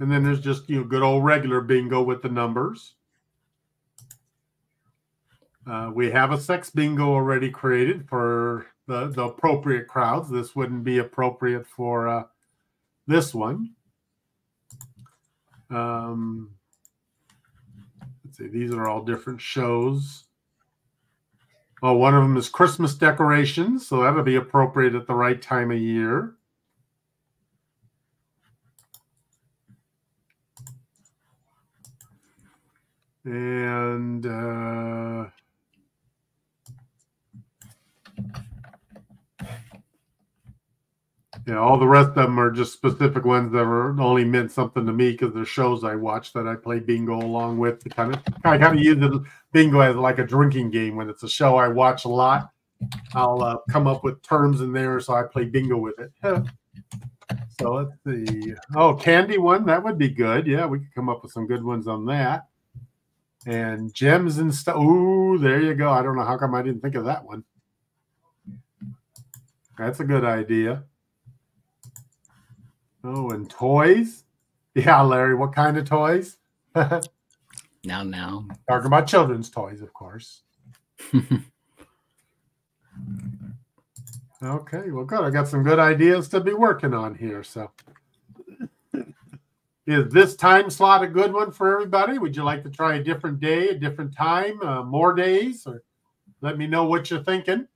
And then there's just, you know, good old regular bingo with the numbers. Uh, we have a sex bingo already created for the, the appropriate crowds. This wouldn't be appropriate for uh, this one. Um, let's see, these are all different shows. Well, one of them is Christmas decorations, so that'll be appropriate at the right time of year. And uh, Yeah, all the rest of them are just specific ones that are only meant something to me because they're shows I watch that I play bingo along with. To kind of, I kind of use the bingo as like a drinking game when it's a show I watch a lot. I'll uh, come up with terms in there, so I play bingo with it. so let's see. Oh, candy one that would be good. Yeah, we could come up with some good ones on that. And gems and stuff. Ooh, there you go. I don't know how come I didn't think of that one. That's a good idea. Oh, and toys? Yeah, Larry, what kind of toys? <laughs> now, now. Talking about children's toys, of course. <laughs> okay, well, good. I got some good ideas to be working on here. So, is this time slot a good one for everybody? Would you like to try a different day, a different time, uh, more days, or? let me know what you're thinking.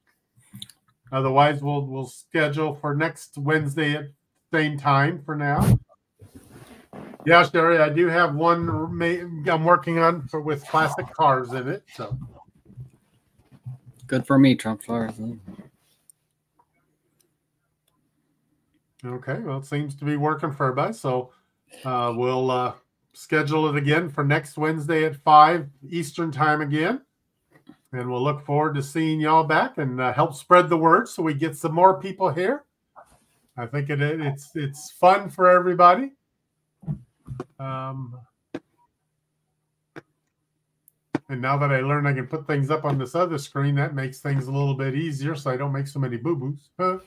Otherwise, we'll we'll schedule for next Wednesday at same time for now. Yeah, Jerry, I do have one I'm working on for with classic cars in it. So good for me, Trump cars. Okay, well, it seems to be working for everybody. So uh, we'll uh, schedule it again for next Wednesday at five Eastern time again, and we'll look forward to seeing y'all back and uh, help spread the word so we get some more people here. I think it, it's it's fun for everybody. Um, and now that I learned I can put things up on this other screen, that makes things a little bit easier so I don't make so many boo boos. Huh?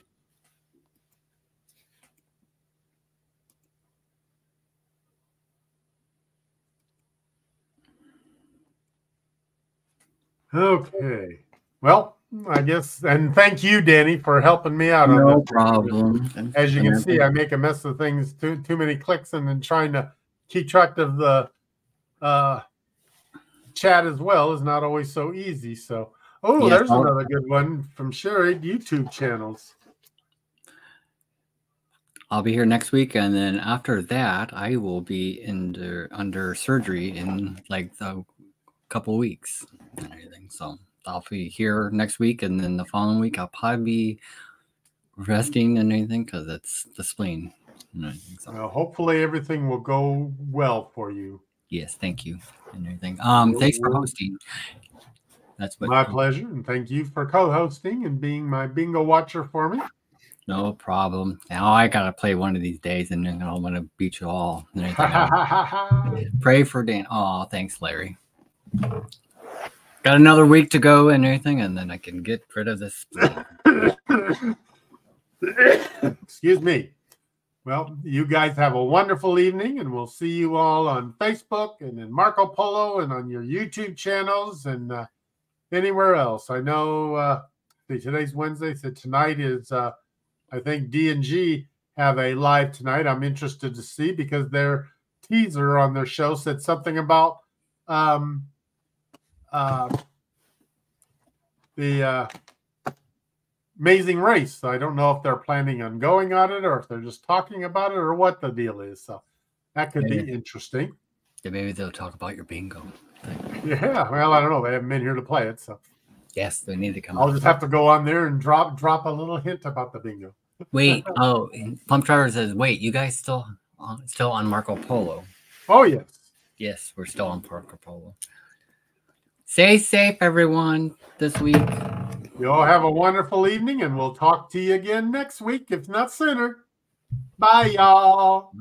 Okay. Well, I guess, and thank you, Danny, for helping me out. No problem. As you can see, I make a mess of things. Too too many clicks, and then trying to keep track of the uh, chat as well is not always so easy. So, oh, yeah, there's another good one from Sherry YouTube channels. I'll be here next week, and then after that, I will be in under surgery in like a couple weeks and everything. So I'll be here next week, and then the following week I'll probably be resting and anything because it's the spleen. So. Well, hopefully everything will go well for you. Yes, thank you and everything. Um, thanks for hosting. That's what my pleasure, and thank you for co-hosting and being my bingo watcher for me. No problem. Now I gotta play one of these days, and then I'm gonna beat you all. <laughs> Pray for Dan. Oh, thanks, Larry. Got another week to go and everything, and then I can get rid of this. <coughs> Excuse me. Well, you guys have a wonderful evening, and we'll see you all on Facebook and in Marco Polo and on your YouTube channels and uh, anywhere else. I know uh, today's Wednesday, so tonight is uh, I think D and G have a live tonight. I'm interested to see because their teaser on their show said something about um, uh, the uh, Amazing Race. So I don't know if they're planning on going on it or if they're just talking about it or what the deal is. So that could maybe, be interesting. Yeah, maybe they'll talk about your bingo. Thing. Yeah, well, I don't know. They haven't been here to play it, so yes, they need to come. I'll just have to go on there and drop drop a little hint about the bingo. <laughs> Wait, oh, Pump Driver says, "Wait, you guys still still on Marco Polo?" Oh yes, yes, we're still on Marco Polo. Stay safe, everyone, this week. You all have a wonderful evening, and we'll talk to you again next week, if not sooner. Bye, y'all.